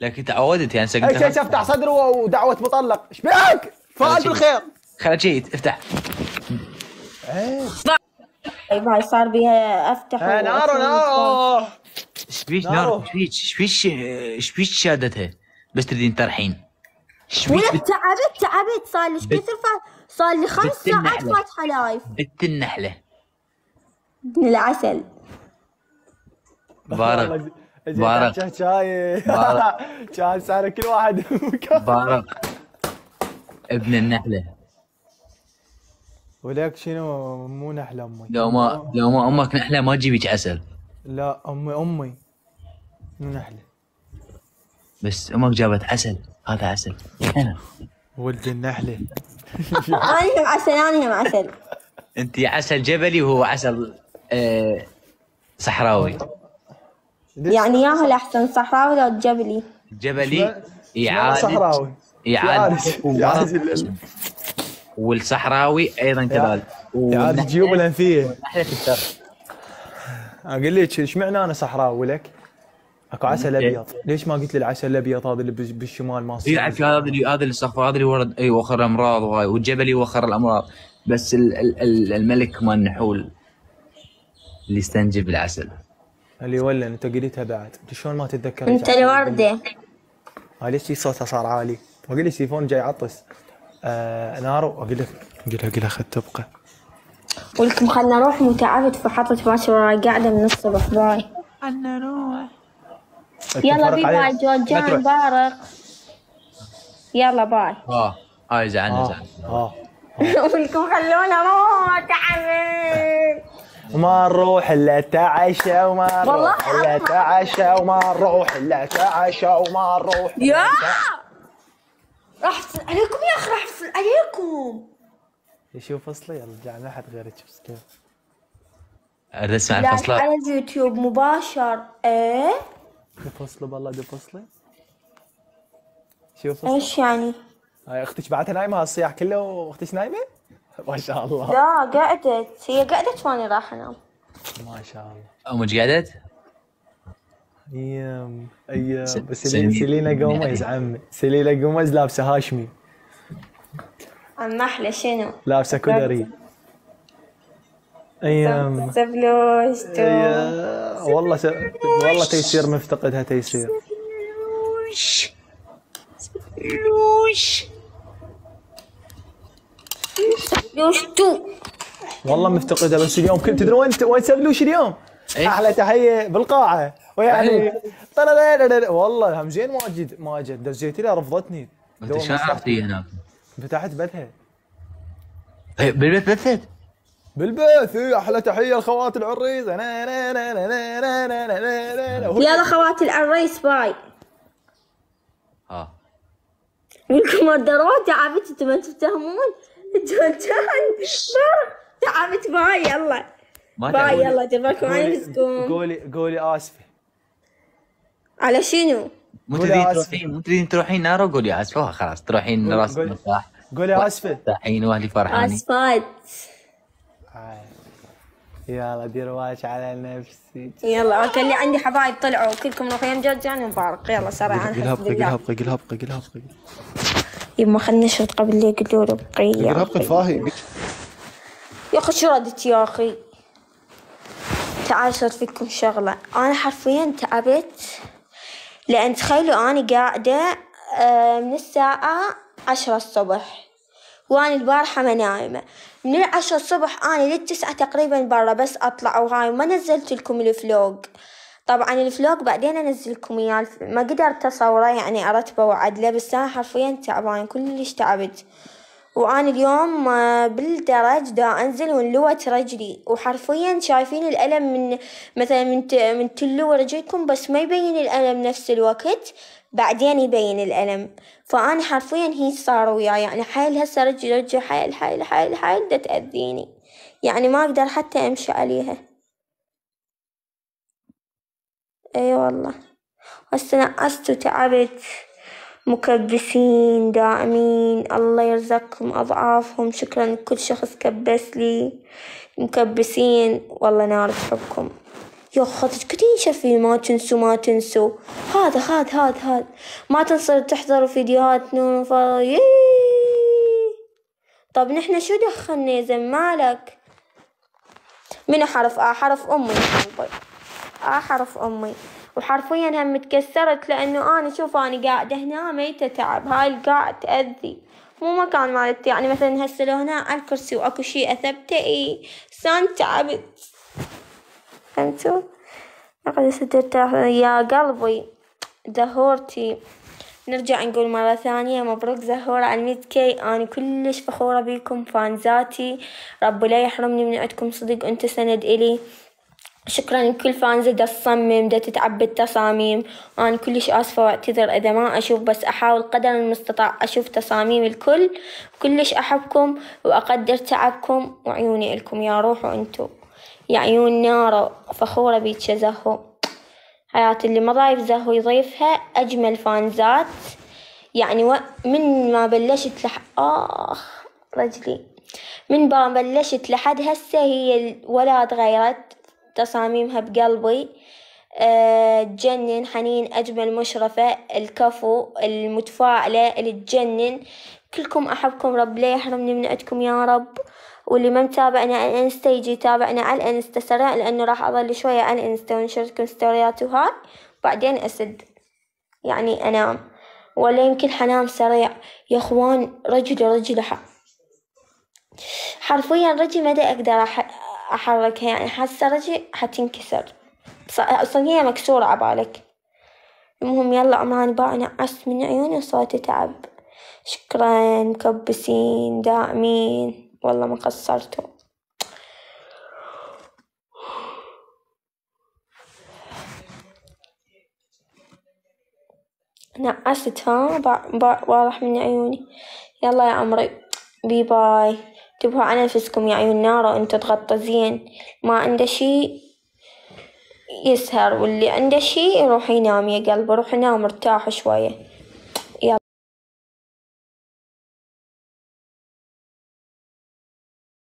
لكن تعودت يعني سقطت افتح صدره ودعوة مطلق إيش بك؟ فاعل بالخير شيء افتح. اي باي صار بيها أفتح نارو نارو. إيش فيك نارو. نار إيش فيك إيش فيك إيش فيك شهادتها بس تريدين ترحين. فيك تعبت تعبت. صار لي إيش كثر صار لي خمس ساعات. فاتحه لايف بنت النحلة. من العسل. بارك. بارك. شاي بارك. كان سعر كل واحد بارك. ابن النحلة. ولك شنو؟ مو نحلة امي لو ما لو ما أمك نحلة ما تجيبك عسل. لا امي أمي مو نحلة. بس أمك جابت عسل هذا عسل. أنا. ولد النحلة. أنا هم عسل أنا هم عسل. أنت عسل جبلي وهو عسل آه صحراوي. يعني ياهو الاحسن صحراوي لو الجبلي جبلي اشمعنى يعالج صحراوي؟ يعالج يعالج ال- والصحراوي أيضا كذلك. يعالج الجيوب الأنفية. نحله الثرث أقول لك إيش معنى أنا صحراوي ولك؟ أكو عسل أبيض. ليش ما قلت لي العسل الأبيض هذا اللي بال- بالشمال ما يعرف هذا اللي هذا اللي هذا اللي ورد. اي وخر الأمراض وهاي والجبلي وخر الأمراض. بس ال ال ال الملك مال النحول اللي يستنجب العسل. اللي ولا أنت قلتها بعد. أنت شلون ما تتذكر؟ أنت الوردة. آه ليش صوتها صار عالي؟ واقول لك تليفون جاي يعطس. آه نارو أقول لك. أقول لها أقول لها خذ تبقى. ولكم خلنا نروح متعبت فحطت باشا وراي قاعدة من الصبح. باي. خلنا نروح. يلا بي باي ما جوجان. بارق يلا باي. آه هاي زعلنا آه زعلنا آه. ولكم خلونا نروح تعبت ما نروح إلا تعشى وما والله نروح الا تعشى وما نروح إلا تعشى وما نروح يا! راح افصل عليكم يا أخي راح افصل عليكم يشوف فصلي يلا رجع ما حد غيرك بس كيف اريد اسمع لا الفصلات على اليوتيوب مباشر. إيه؟ دي فصله بالله دي فصله شوف فصله إيش يعني؟ هاي أختك بعدها نايمة هالصياح كله وأختك نايمة؟ ما شاء الله. لا قعدت. هي قعدت وأنا راح أنام. ما شاء الله. أمك قعدت؟ أيام أيام س- بس سليم. سلينا قومز عمي سلينا قومز لابسة هاشمي. عم أحلى شنو؟ لابسة كدري. أيام سبلوش والله س... والله تيسير مفتقدها تيسير. لوش لوش تو. والله مفتقدها بس اليوم كنت تدري وين وين سبلوش اليوم؟ إيه؟ أحلى تحية بالقاعة. ويعني والله همزين ماجد ماجد دزيت لها رفضتني انت شافي هناك فتحت بثها بالبث بثت بالبث أحلى تحيه لخوات العريس يلا خوات العريس باي ها منكم مردرات تعبت أنتم ما تفتهمون تعبت باي يلا باي يلا جبالكم على قولي قولي اسفه على شنو؟ مو تريدين. تروحين مو تريدين تروحين نارو قولي آسفة خلاص تروحين قول- راس قول- مرتاح قولي آسفة. مرتاحين وأهلي فرحانين. آسفات. يلا دير واش على نفسي. يلا أوكي اللي عندي حبايب طلعوا. كلكم روحوا. يم جوجان ومبارك يلا سريعا قلها حسب بقي الله قلها بقي قلها بقي قلها بقي يما خلنا نشرد قبل لا يقولوا له بقي يا قلها بقي أخي. فاهي. يا أخي شو ردت يا أخي؟ تعال صار فيكم شغلة. أنا حرفيا تعبت. لأن تخيلوا أني قاعدة آه، من الساعة عشرة الصبح وأنا البارحة ما نايمة. من العشرة الصبح أنا للتسعة تقريبا برا بس أطلع وهاي ما نزلت لكم ال vlog طبعا ال vlog بعدين أنزل لكم إياه الف- ما قدرت أصوره يعني أرتبه وعدله بس أنا حرفيا تعبان كلش تعبت. وأنا اليوم آه، بالدرج دا أنزل وانلوت رجلي. وحرفيا شايفين الألم من مثلا من من تلو رجلكم بس ما يبين الألم نفس الوقت. بعدين يبين الألم. فأنا حرفيا هي صار وياي. يعني حيل هسه رجلي رجلي حيل حيل حيل حيل دا تأذيني. يعني ما أقدر حتى أمشي عليها. أي والله. هسه نقصت وتعبت. مكبسين دائمين. الله يرزقكم أضعافهم. شكرا لكل شخص كبس لي. مكبسين والله نار تحبكم يا خطج كتير شفي ما تنسوا ما تنسوا. هذا هذا هذا هذا. ما تنسوا تحضروا فيديوهات نور فاضي طب نحن شو دخلنا زلمة مالك من حرف آ حرف أمي آ حرف أمي وحرفيا هم متكسرت لأنه أنا شوف أنا قاعدة هنا ميتة تعب. هاي القاع تأذي. مو مكان مالتي يعني مثلا هسه لو هنا على الكرسي وأكو شي أثبته إي أنا تعبت فهمتوا؟ لقد صدرت يا قلبي زهورتي. نرجع نقول مرة ثانية مبروك زهورة على المية كي. أنا كلش فخورة بيكم فانزاتي رب لا يحرمني من عندكم صدق أنت سند إلي. شكرا لكل فانزة دا تصمم دا تتعب بالتصاميم. أنا كلش آسفة واعتذر إذا ما أشوف بس أحاول قدر المستطاع أشوف تصاميم الكل. كلش أحبكم وأقدر تعبكم وعيوني إلكم. يا روح وأنتو يا عيون نارة فخورة يا زهو. حياتي اللي ما ضايف زهو يضيفها أجمل فانزات يعني و... من ما بلشت لح آخ رجلي. من ما بلشت لحد هسه هي ولا تغيرت تصاميمها بقلبي أه تجنن حنين أجمل مشرفة الكفو المتفائلة اللي تجنن. كلكم أحبكم رب لا يحرمني من عندكم يا رب. واللي ما متابعني على ال Insta يجي يتابعني على ال Insta سريع لأنه راح أظل شوية على ال Insta وانشر لكم ستوريات وهاي بعدين أسد. يعني انام ولا يمكن حنام سريع. يا إخوان رجلي رجلي. حرفيا رجلي ما دا أقدر أح... احركها يعني حاسة رجلي حتنكسر. أصلا هي مكسورة عبالك. المهم يلا عمراني بقى نعست من عيوني وصوتي تعب شكرا مكبسين داعمين. والله ما قصرتوا. نعست ها واضح من عيوني. يلا يا عمري. بي باي انتبهوا على نفسكم يا عيون نارة أنتوا تغطزين ما عنده شي يسهر واللي عنده شي يروح ينام يا قلبي روح نام ارتاح شوية.